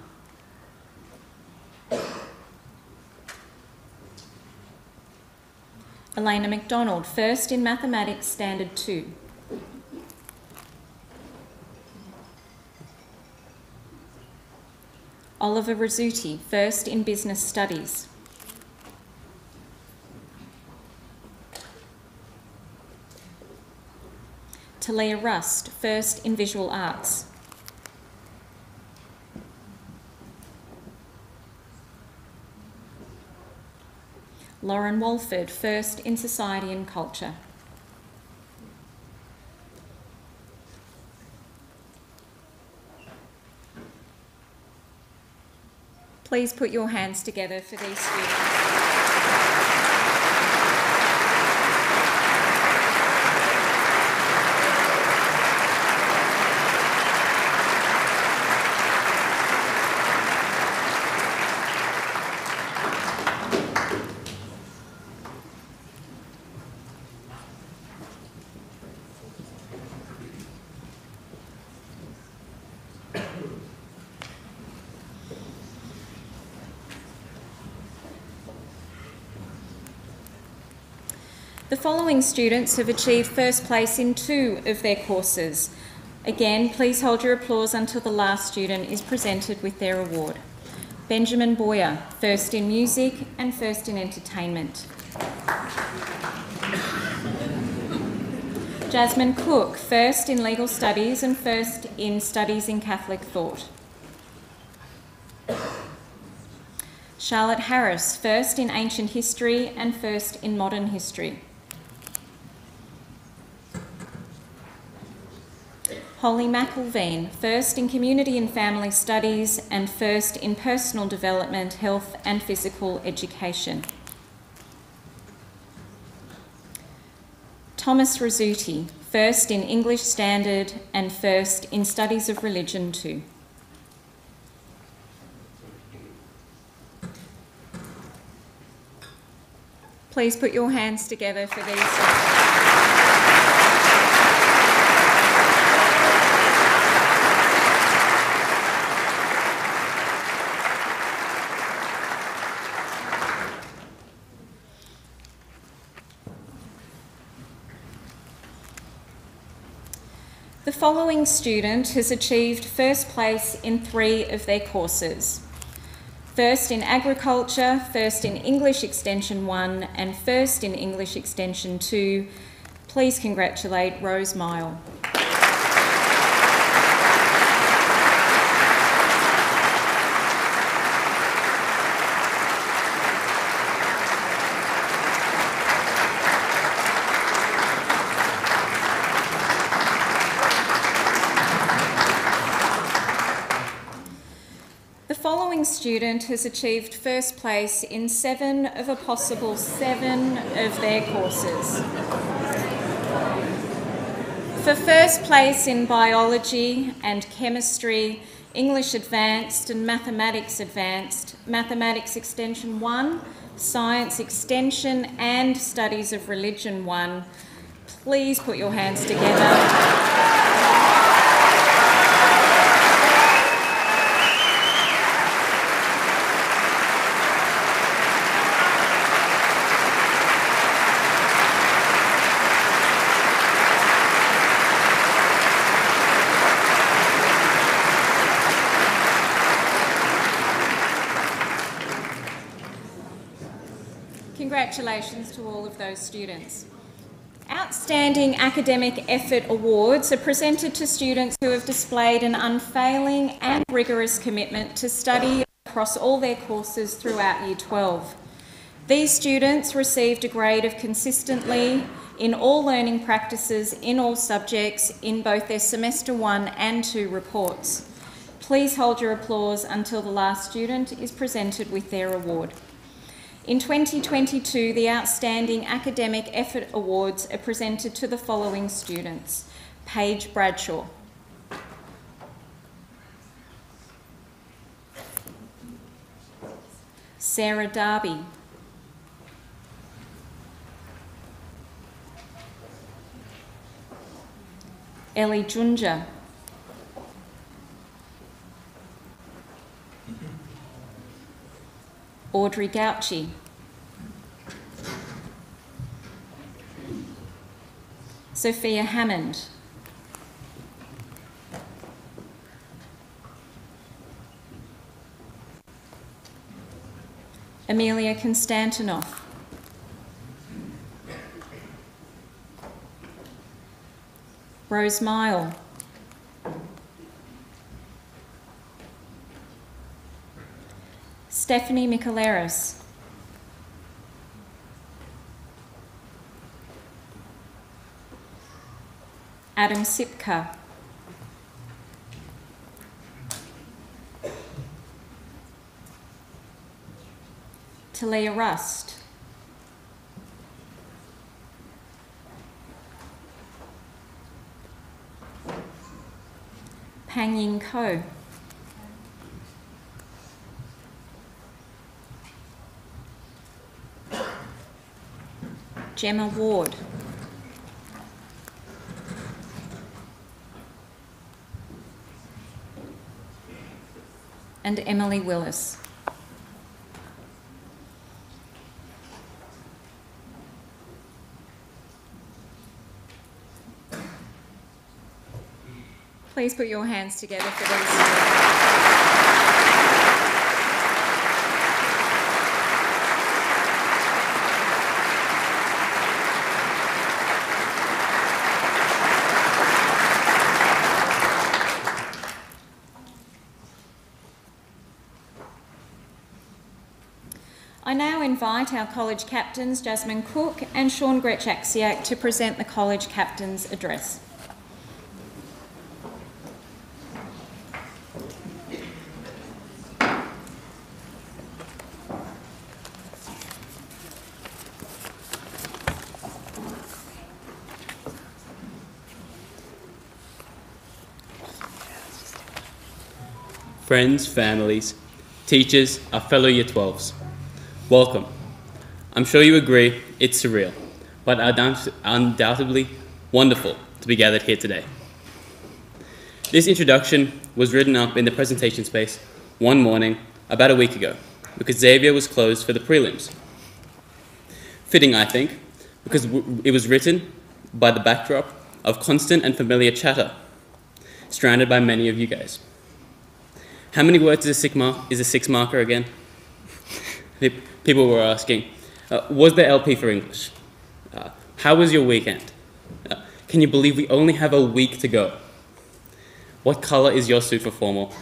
Elena MacDonald, first in Mathematics Standard 2. Oliver Rizzuti, first in Business Studies. Talia Rust, first in Visual Arts. Lauren Walford, first in Society and Culture. Please put your hands together for these students. Following students have achieved first place in two of their courses. Again, please hold your applause until the last student is presented with their award. Benjamin Boyer, first in music and first in entertainment. Jasmine Cook, first in legal studies and first in studies in Catholic thought. Charlotte Harris, first in ancient history and first in modern history. Holly McElveen, first in community and family studies and first in personal development, health and physical education. Thomas Rizzuti, first in English Standard and first in Studies of Religion too. Please put your hands together for these. Following student has achieved first place in three of their courses. First in Agriculture, first in English Extension 1 and first in English Extension 2. Please congratulate Rose Mile. The following student has achieved first place in seven of a possible seven of their courses. For first place in biology and chemistry, English Advanced and Mathematics Advanced, Mathematics Extension 1, Science Extension and Studies of Religion 1, please put your hands together. Congratulations to all of those students. Outstanding Academic Effort Awards are presented to students who have displayed an unfailing and rigorous commitment to study across all their courses throughout Year 12. These students received a grade of consistently in all learning practices in all subjects in both their semester 1 and 2 reports. Please hold your applause until the last student is presented with their award. In 2022, the Outstanding Academic Effort Awards are presented to the following students Paige Bradshaw. Sarah Darby. Ellie Junja. Audrey Gauchi. Sophia Hammond. Amelia Konstantinov. Rose Mile. Stephanie Michaleris. Adam Sipka. Talia Rust. Pang Ying Ko. Gemma Ward. And Emily Willis. Please put your hands together for these. I now invite our college captains, Jasmine Cook and Sean Gretchaksiak, to present the college captain's address. friends, families, teachers, our fellow Year 12s. Welcome. I'm sure you agree it's surreal, but undoubtedly wonderful to be gathered here today. This introduction was written up in the presentation space one morning about a week ago because Xavier was closed for the prelims. Fitting, I think, because it was written by the backdrop of constant and familiar chatter, surrounded by many of you guys. How many words is a is a six marker again? [LAUGHS] Pe- People were asking, uh, was there LP for English? Uh, how was your weekend? Uh, can you believe we only have a week to go? What color is your suit for formal?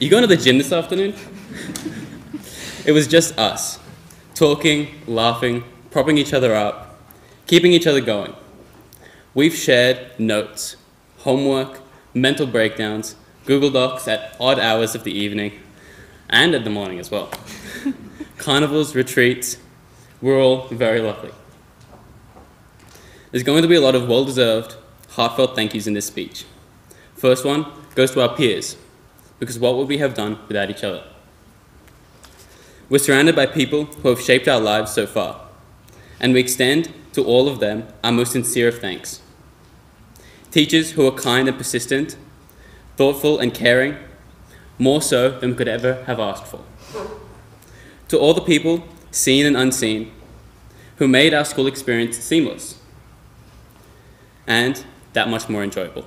You going to the gym this afternoon? [LAUGHS] it was just us, talking, laughing, propping each other up, keeping each other going. We've shared notes, homework, mental breakdowns, Google Docs at odd hours of the evening, and at the morning as well. [LAUGHS] Carnivals, retreats, we're all very lucky. There's going to be a lot of well deserved, heartfelt thank yous in this speech. First one goes to our peers, because what would we have done without each other? We're surrounded by people who have shaped our lives so far, and we extend to all of them our most sincere of thanks. Teachers who are kind and persistent, thoughtful and caring, more so than we could ever have asked for. To all the people, seen and unseen, who made our school experience seamless and that much more enjoyable.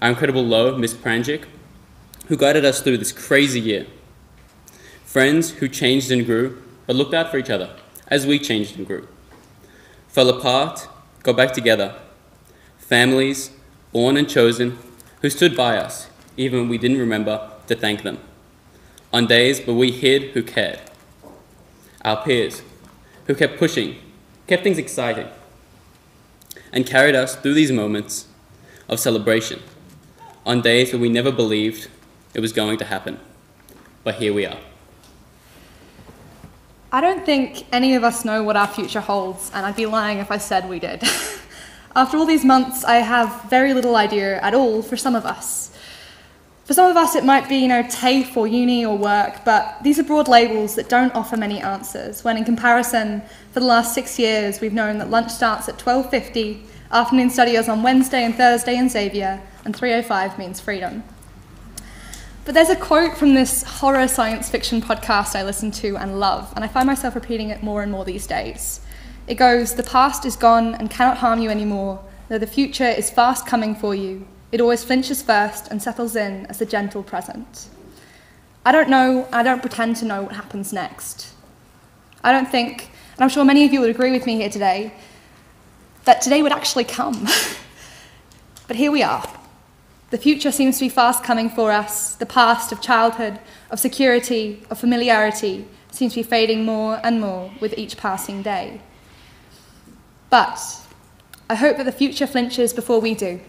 Our incredible low, Miss Pranjic, who guided us through this crazy year. Friends who changed and grew, but looked out for each other as we changed and grew. Fell apart, got back together. Families, born and chosen, who stood by us, even when we didn't remember to thank them. On days where we hid, who cared. Our peers, who kept pushing, kept things exciting, and carried us through these moments of celebration on days where we never believed it was going to happen. But here we are. I don't think any of us know what our future holds, and I'd be lying if I said we did. [LAUGHS] After all these months, I have very little idea at all for some of us. For some of us, it might be, you know, TAFE or uni or work, but these are broad labels that don't offer many answers. When in comparison, for the last six years, we've known that lunch starts at 12.50, afternoon study is on Wednesday and Thursday in Xavier, and 3.05 means freedom. But there's a quote from this horror science fiction podcast I listen to and love, and I find myself repeating it more and more these days. It goes, The past is gone and cannot harm you anymore, though the future is fast coming for you. It always flinches first and settles in as a gentle present. I don't know, I don't pretend to know what happens next. I don't think, and I'm sure many of you would agree with me here today, that today would actually come. [LAUGHS] but here we are. The future seems to be fast coming for us. The past of childhood, of security, of familiarity seems to be fading more and more with each passing day. But I hope that the future flinches before we do.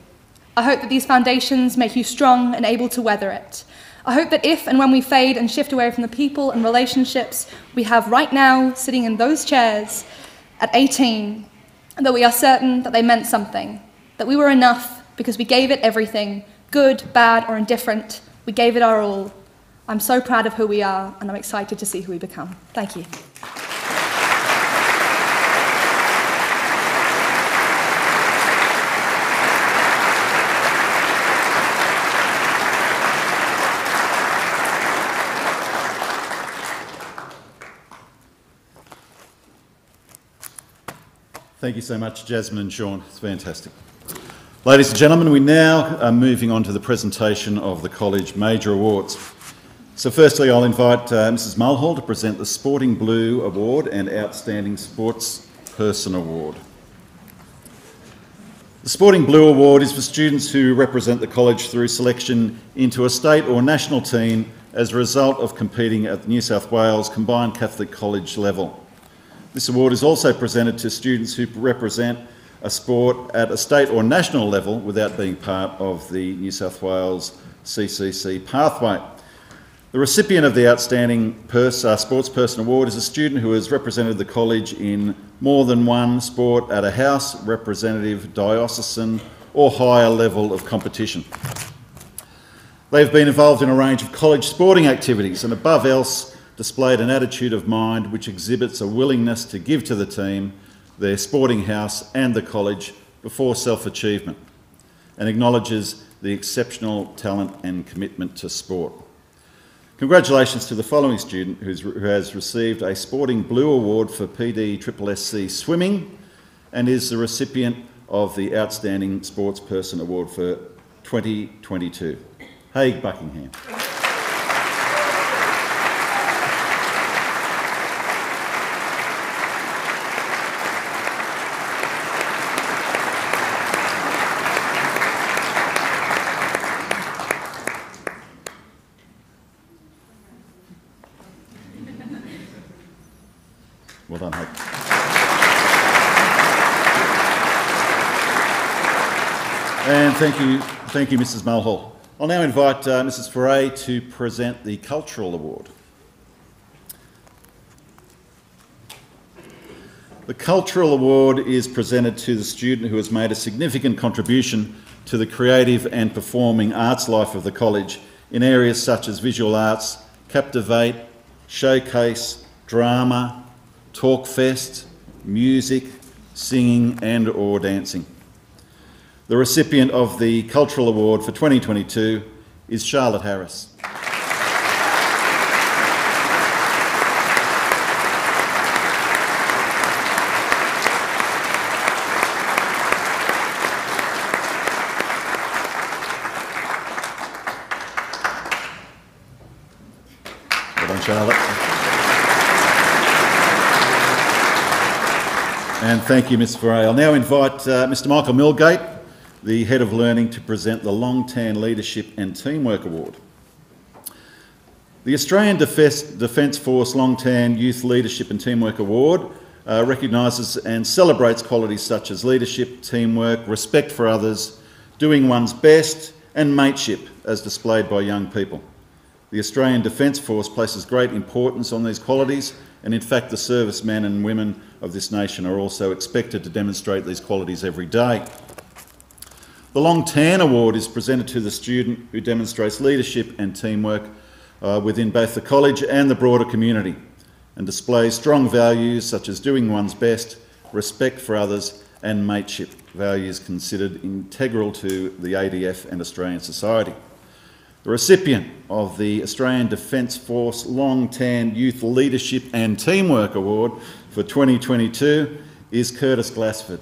I hope that these foundations make you strong and able to weather it. I hope that if and when we fade and shift away from the people and relationships we have right now sitting in those chairs at 18, that we are certain that they meant something, that we were enough because we gave it everything, good, bad, or indifferent. We gave it our all. I'm so proud of who we are, and I'm excited to see who we become. Thank you. Thank you so much, Jasmine and Sean. It's fantastic. Ladies and gentlemen, we now are moving on to the presentation of the College Major Awards. So, firstly, I'll invite uh, Mrs. Mulhall to present the Sporting Blue Award and Outstanding Sports Person Award. The Sporting Blue Award is for students who represent the college through selection into a state or national team as a result of competing at the New South Wales Combined Catholic College level. This award is also presented to students who represent a sport at a state or national level without being part of the New South Wales CCC pathway. The recipient of the Outstanding uh, Sportsperson Award is a student who has represented the college in more than one sport at a house, representative, diocesan, or higher level of competition. They've been involved in a range of college sporting activities and, above else, displayed an attitude of mind which exhibits a willingness to give to the team, their sporting house, and the college before self achievement, and acknowledges the exceptional talent and commitment to sport. Congratulations to the following student who has received a Sporting Blue Award for PDSSC Swimming and is the recipient of the Outstanding Sportsperson Award for 2022. Haig Buckingham. Well done, Haig. And thank you, thank you, Mrs. Mulhall. I'll now invite uh, Mrs. Foray to present the Cultural Award. The Cultural Award is presented to the student who has made a significant contribution to the creative and performing arts life of the college in areas such as visual arts, Captivate, Showcase, drama, Talkfest, music, singing and or dancing. The recipient of the Cultural Award for 2022 is Charlotte Harris. And thank you, Ms Foray. I'll now invite uh, Mr Michael Milgate, the Head of Learning, to present the Long Tan Leadership and Teamwork Award. The Australian Defence Force Long Tan Youth Leadership and Teamwork Award uh, recognises and celebrates qualities such as leadership, teamwork, respect for others, doing one's best, and mateship as displayed by young people. The Australian Defence Force places great importance on these qualities, and in fact, the servicemen and women of this nation are also expected to demonstrate these qualities every day. The Long Tan Award is presented to the student who demonstrates leadership and teamwork uh, within both the college and the broader community and displays strong values such as doing one's best, respect for others, and mateship, values considered integral to the ADF and Australian society. The recipient of the Australian Defence Force Long Tan Youth Leadership and Teamwork Award for 2022 is Curtis Glassford.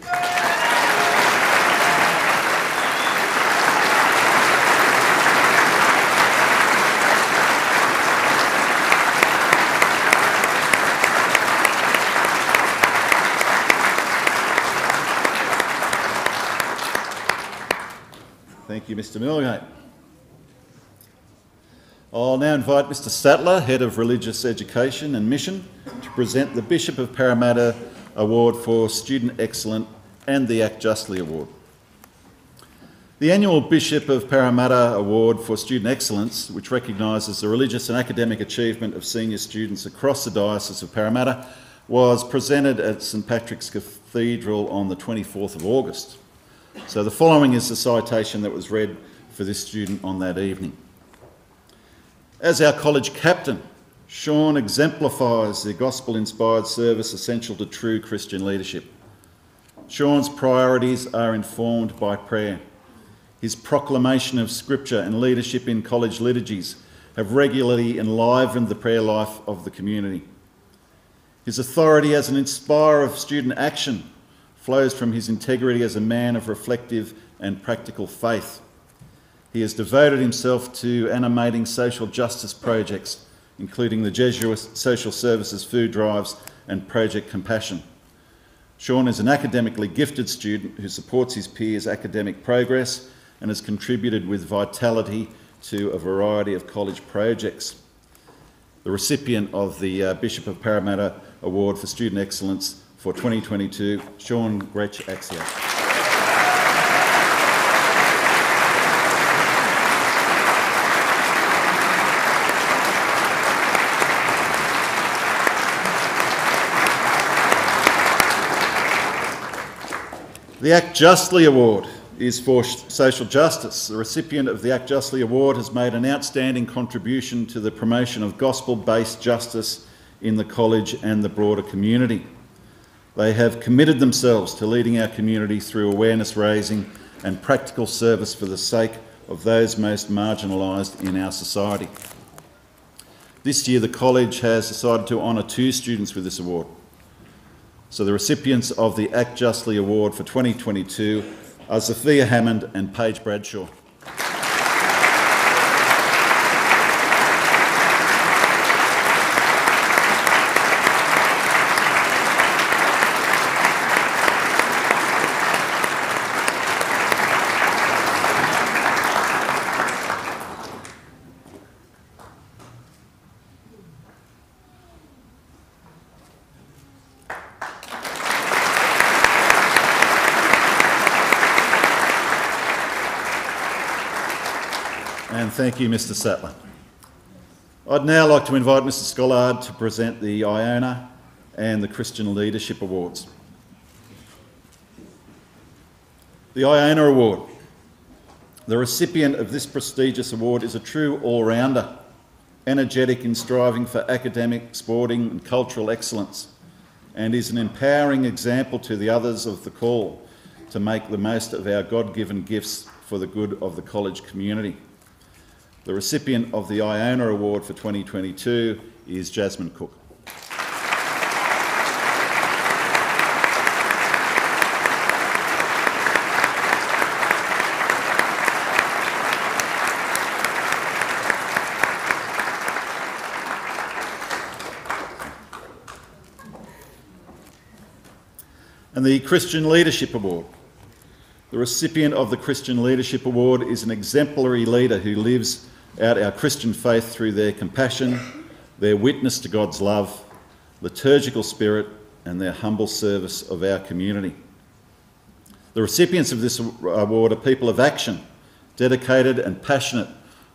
Thank Mr Milgate. I'll now invite Mr Sattler, Head of Religious Education and Mission, to present the Bishop of Parramatta Award for Student Excellence and the Act Justly Award. The annual Bishop of Parramatta Award for Student Excellence, which recognises the religious and academic achievement of senior students across the Diocese of Parramatta, was presented at St Patrick's Cathedral on the 24th of August. So the following is the citation that was read for this student on that evening. As our college captain, Sean exemplifies the gospel inspired service essential to true Christian leadership. Sean's priorities are informed by prayer. His proclamation of scripture and leadership in college liturgies have regularly enlivened the prayer life of the community. His authority as an inspirer of student action flows from his integrity as a man of reflective and practical faith. He has devoted himself to animating social justice projects, including the Jesuit Social Services food drives and Project Compassion. Sean is an academically gifted student who supports his peers' academic progress and has contributed with vitality to a variety of college projects. The recipient of the uh, Bishop of Parramatta Award for Student Excellence for 2022, Sean Gretchaksiak. The Act Justly Award is for social justice. The recipient of the Act Justly Award has made an outstanding contribution to the promotion of gospel based justice in the college and the broader community. They have committed themselves to leading our community through awareness raising and practical service for the sake of those most marginalised in our society. This year, the college has decided to honour two students with this award. So, the recipients of the Act Justly Award for 2022 are Sophia Hammond and Paige Bradshaw. And thank you, Mr Sattler. I'd now like to invite Mr Scollard to present the Iona and the Christian Leadership Awards. The Iona Award. The recipient of this prestigious award is a true all-rounder, energetic in striving for academic, sporting and cultural excellence, and is an empowering example to the others of the call to make the most of our God-given gifts for the good of the college community. The recipient of the Iona Award for 2022 is Jasmine Cook. and the Christian Leadership Award. The recipient of the Christian Leadership Award is an exemplary leader who lives out our Christian faith through their compassion, their witness to God's love, liturgical spirit, and their humble service of our community. The recipients of this award are people of action, dedicated and passionate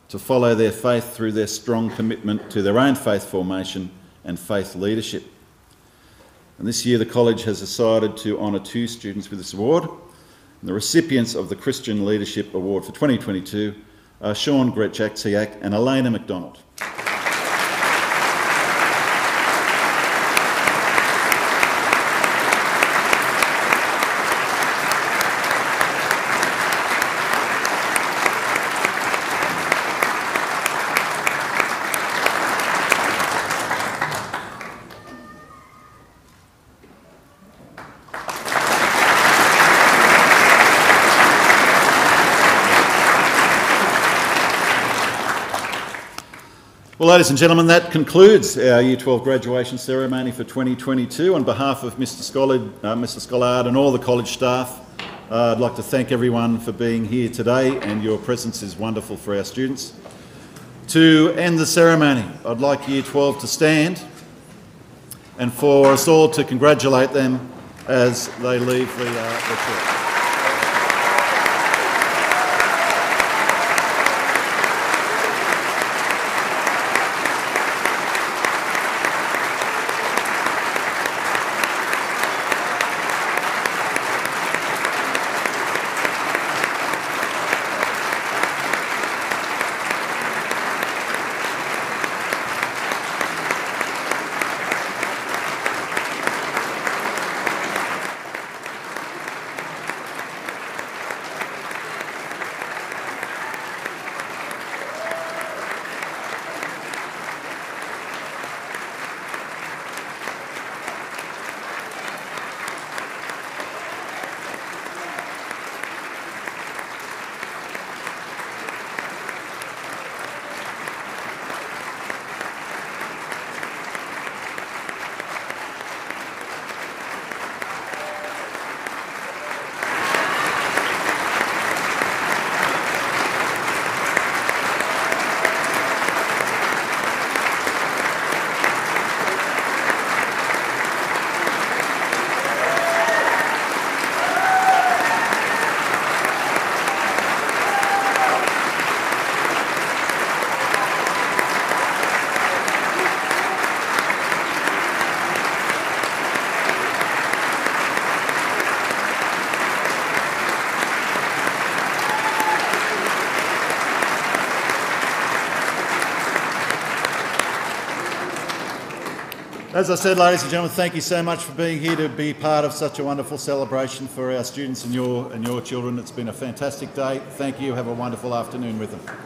to follow their faith through their strong commitment to their own faith formation and faith leadership. And this year, the college has decided to honour two students with this award. And the recipients of the Christian Leadership Award for 2022 are Uh, Sean Gretchaksiak and Elena McDonald. Ladies and gentlemen, that concludes our Year 12 graduation ceremony for 2022. On behalf of Mr. Scollard, uh, Mr. Scollard and all the college staff, uh, I'd like to thank everyone for being here today, and your presence is wonderful for our students. To end the ceremony, I'd like Year 12 to stand and for us all to congratulate them as they leave the, uh, the church. As I said, ladies and gentlemen, thank you so much for being here to be part of such a wonderful celebration for our students and your, and your children. It's been a fantastic day. Thank you. Have a wonderful afternoon with them.